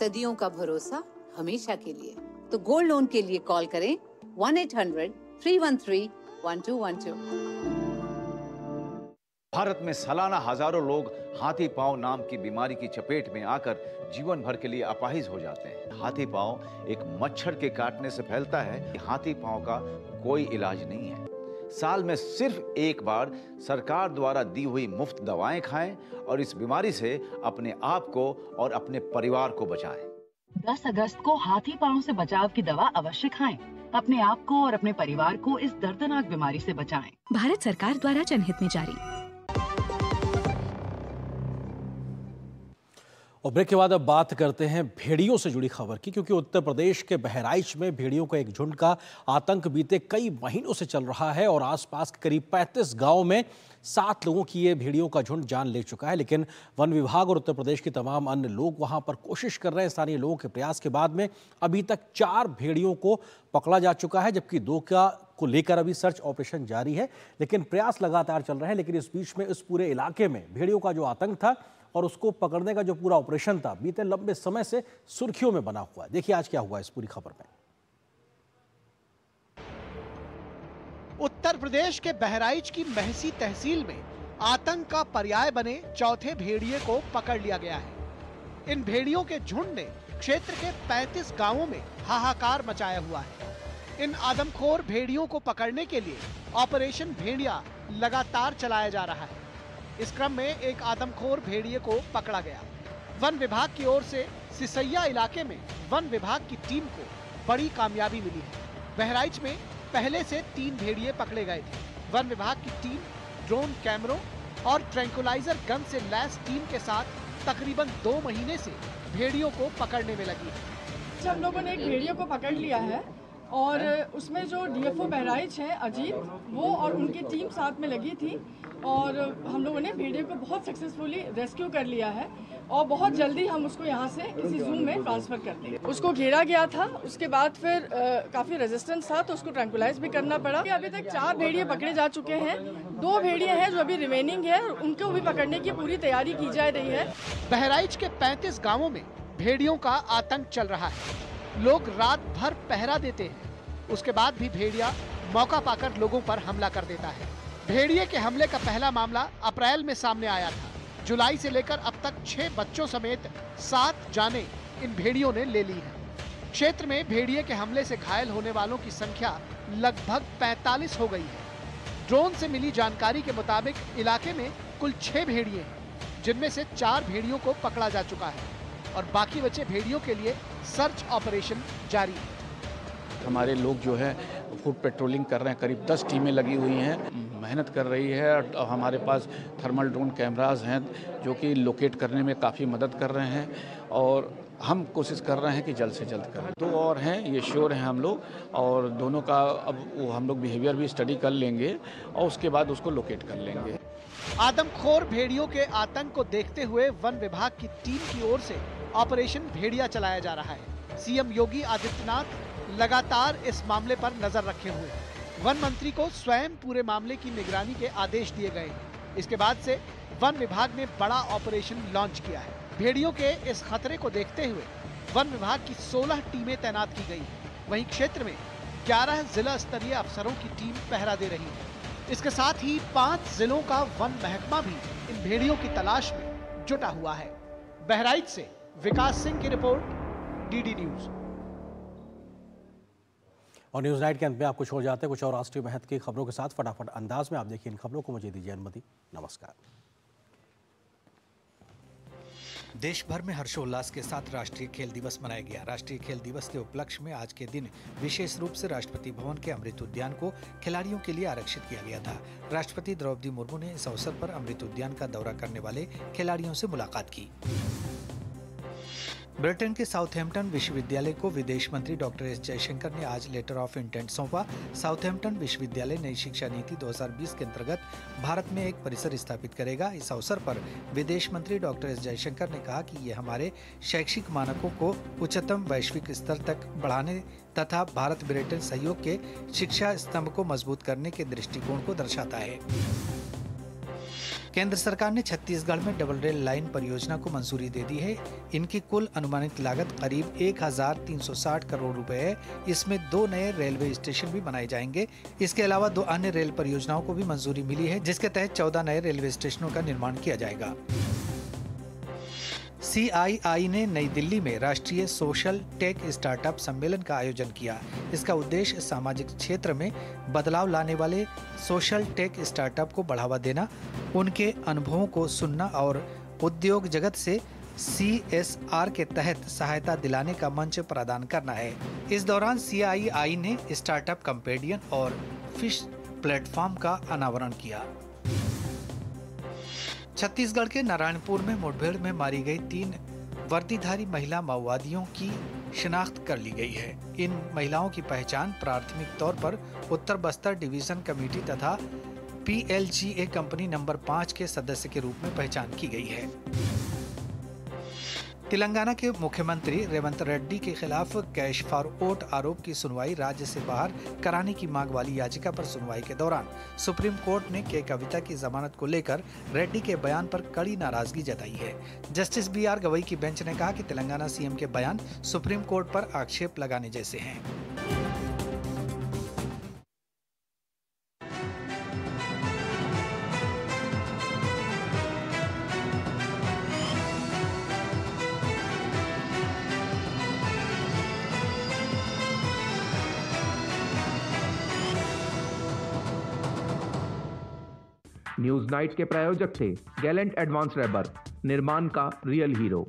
सदियों का भरोसा हमेशा के लिए। तो गोल्ड लोन के लिए कॉल करें one eight hundred three one three one two one two. Bharat में सालाना हज़ारों लोग हाथी पाँव नाम की बीमारी की चपेट में आकर जीवन भर के लिए अपाहिज हो जाते हैं हाथी पाँव एक मच्छर के काटने से फैलता है हाथी पाँव का कोई इलाज नहीं है साल में सिर्फ़ एक बार सरकार द्वारा दी हुई मुफ़्त दवाएँ खाएँ और इस बीमारी से अपने आप को और अपने परिवार को बचाएँ। 10 अगस्त को हाथी पाँव से बचाव की दवा अवश्य खाएँ। अपने आप को और अपने परिवार को इस दर्दनाक बीमारी से बचाएँ। भारत सरकार द्वारा जनहित में जारी और ब्रेक के बाद अब बात करते हैं भेड़ियों से जुड़ी खबर की, क्योंकि उत्तर प्रदेश के बहराइच में भेड़ियों का एक झुंड का आतंक बीते कई महीनों से चल रहा है और आसपास के करीब 35 गाँवों में सात लोगों की ये भेड़ियों का झुंड जान ले चुका है। लेकिन वन विभाग और उत्तर प्रदेश के तमाम अन्य लोग वहाँ पर कोशिश कर रहे हैं स्थानीय लोगों के प्रयास के बाद में अभी तक चार भेड़ियों को पकड़ा जा चुका है, जबकि दो का को लेकर अभी सर्च ऑपरेशन जारी है। लेकिन प्रयास लगातार चल रहे हैं, लेकिन इस बीच में इस पूरे इलाके में भेड़ियों का जो आतंक था और उसको पकड़ने का जो पूरा ऑपरेशन था, बीते लंबे समय से सुर्खियों में बना हुआ है। देखिए आज क्या हुआ इस पूरी खबर में। उत्तर प्रदेश के बहराइच की महसी तहसील में आतंक का पर्याय बने चौथे भेड़िए को पकड़ लिया गया है। इन भेड़ियों के झुंड ने क्षेत्र के 35 गाँवों में हाहाकार मचाया हुआ है। इन आदमखोर भेड़ियों को पकड़ने के लिए ऑपरेशन भेड़िया लगातार चलाया जा रहा है। इस क्रम में एक आदमखोर भेड़िए को पकड़ा गया। वन विभाग की ओर से सिसैया इलाके में वन विभाग की टीम को बड़ी कामयाबी मिली है। बहराइच में पहले से तीन भेड़िए पकड़े गए थे। वन विभाग की टीम ड्रोन कैमरों और ट्रैंकुलाइजर गन से लैस टीम के साथ तकरीबन दो महीने से भेड़ियों को पकड़ने में लगी है। हम लोगों ने एक भेड़ियों को पकड़ लिया है और उसमें जो डीएफओ बहराइच है, अजीत, वो और उनकी टीम साथ में लगी थी और हम लोगों ने भेड़िए को बहुत सक्सेसफुली रेस्क्यू कर लिया है और बहुत जल्दी हम उसको यहाँ से किसी जूम में ट्रांसफ़र कर देंगे। उसको घेरा गया था, उसके बाद फिर काफ़ी रेजिस्टेंस था तो उसको ट्रैंकुलाइज भी करना पड़ा। अभी तक चार भेड़िए पकड़े जा चुके हैं। दो भेड़िए हैं जो अभी रिमेनिंग है, उनको भी पकड़ने की पूरी तैयारी की जा रही है। बहराइच के पैंतीस गाँवों में भेड़ियों का आतंक चल रहा है। लोग रात भर पहरा देते हैं। उसके बाद भी भेड़िया मौका पाकर लोगों पर हमला कर देता है। भेड़िए के हमले का पहला मामला अप्रैल में सामने आया था। जुलाई से लेकर अब तक छह बच्चों समेत सात जाने इन भेड़ियों ने ले ली है। क्षेत्र में भेड़िए के हमले से घायल होने वालों की संख्या लगभग 45 हो गई है। ड्रोन से मिली जानकारी के मुताबिक इलाके में कुल छह भेड़िए हैं, जिनमें से चार भेड़ियों को पकड़ा जा चुका है और बाकी बचे भेड़ियों के लिए सर्च ऑपरेशन जारी। है हमारे लोग जो है फ़ूड पेट्रोलिंग कर रहे हैं। करीब 10 टीमें लगी हुई हैं। मेहनत कर रही है और हमारे पास थर्मल ड्रोन कैमराज हैं जो कि लोकेट करने में काफ़ी मदद कर रहे हैं। और हम कोशिश कर रहे हैं कि जल्द से जल्द करें। दो और हैं ये श्योर हैं हम लोग। और दोनों का अब वो हम लोग बिहेवियर भी स्टडी कर लेंगे और उसके बाद उसको लोकेट कर लेंगे। आदमखोर भेड़ियों के आतंक को देखते हुए वन विभाग की टीम की ओर से ऑपरेशन भेड़िया चलाया जा रहा है। सीएम योगी आदित्यनाथ लगातार इस मामले पर नज़र रखे हुए हैं। वन मंत्री को स्वयं पूरे मामले की निगरानी के आदेश दिए गए हैं। इसके बाद से वन विभाग ने बड़ा ऑपरेशन लॉन्च किया है। भेड़ियों के इस खतरे को देखते हुए वन विभाग की 16 टीमें तैनात की गई वहीं क्षेत्र में 11 जिला स्तरीय अफसरों की टीम पहरा दे रही है। इसके साथ ही पाँच जिलों का वन महकमा भी इन भेड़ियों की तलाश में जुटा हुआ है। बहराइच से विकास सिंह की रिपोर्ट डीडी न्यूज़। और न्यूज़ नाइट के अंत में आपको छोड़ जाते हैं कुछ और राष्ट्रीय महत्व की खबरों के साथ फटाफट अंदाज में आप देखिए इन खबरों को मुझे दीजिए अनुमति। नमस्कार। देश भर में हर्षोल्लास के साथ राष्ट्रीय खेल दिवस मनाया गया। राष्ट्रीय खेल दिवस के उपलक्ष्य में आज के दिन विशेष रूप से राष्ट्रपति भवन के अमृत उद्यान को खिलाड़ियों के लिए आरक्षित किया गया था। राष्ट्रपति द्रौपदी मुर्मू ने इस अवसर पर अमृत उद्यान का दौरा करने वाले खिलाड़ियों से मुलाकात की। ब्रिटेन के साउथहैम्पटन विश्वविद्यालय को विदेश मंत्री डॉक्टर एस जयशंकर ने आज लेटर ऑफ़ इंटेंट सौंपा। साउथहैम्पटन विश्वविद्यालय नई शिक्षा नीति 2020 के अंतर्गत भारत में एक परिसर स्थापित करेगा। इस अवसर पर विदेश मंत्री डॉक्टर एस जयशंकर ने कहा कि ये हमारे शैक्षिक मानकों को उच्चतम वैश्विक स्तर तक बढ़ाने तथा भारत ब्रिटेन सहयोग के शिक्षा स्तंभ को मज़बूत करने के दृष्टिकोण को दर्शाता है। केंद्र सरकार ने छत्तीसगढ़ में डबल रेल लाइन परियोजना को मंजूरी दे दी है। इनकी कुल अनुमानित लागत करीब 1,360 करोड़ रुपए है। इसमें दो नए रेलवे स्टेशन भी बनाए जाएँगे। इसके अलावा दो अन्य रेल परियोजनाओं को भी मंजूरी मिली है जिसके तहत चौदह नए रेलवे स्टेशनों का निर्माण किया जाएगा। सीआईआई ने नई दिल्ली में राष्ट्रीय सोशल टेक स्टार्टअप सम्मेलन का आयोजन किया। इसका उद्देश्य सामाजिक क्षेत्र में बदलाव लाने वाले सोशल टेक स्टार्टअप को बढ़ावा देना, उनके अनुभवों को सुनना और उद्योग जगत से सी एस आर के तहत सहायता दिलाने का मंच प्रदान करना है। इस दौरान CII ने स्टार्टअप कंपेडियन और फ़िश प्लेटफॉर्म का अनावरण किया। छत्तीसगढ़ के नारायणपुर में मुठभेड़ में मारी गई तीन वर्दीधारी महिला माओवादियों की शिनाख्त कर ली गई है। इन महिलाओं की पहचान प्राथमिक तौर पर उत्तर बस्तर डिवीज़न कमेटी तथा पीएलजीए कंपनी नंबर पाँच के सदस्य के रूप में पहचान की गई है। तेलंगाना के मुख्यमंत्री रेवंत रेड्डी के खिलाफ कैश फॉर वोट आरोप की सुनवाई राज्य से बाहर कराने की मांग वाली याचिका पर सुनवाई के दौरान सुप्रीम कोर्ट ने के कविता की जमानत को लेकर रेड्डी के बयान पर कड़ी नाराज़गी जताई है। जस्टिस बी आर गवई की बेंच ने कहा कि तेलंगाना सीएम के बयान सुप्रीम कोर्ट पर आक्षेप लगाने जैसे हैं। न्यूज़ नाइट के प्रायोजक थे गैलेंट एडवांस रेबर निर्माण का रियल हीरो।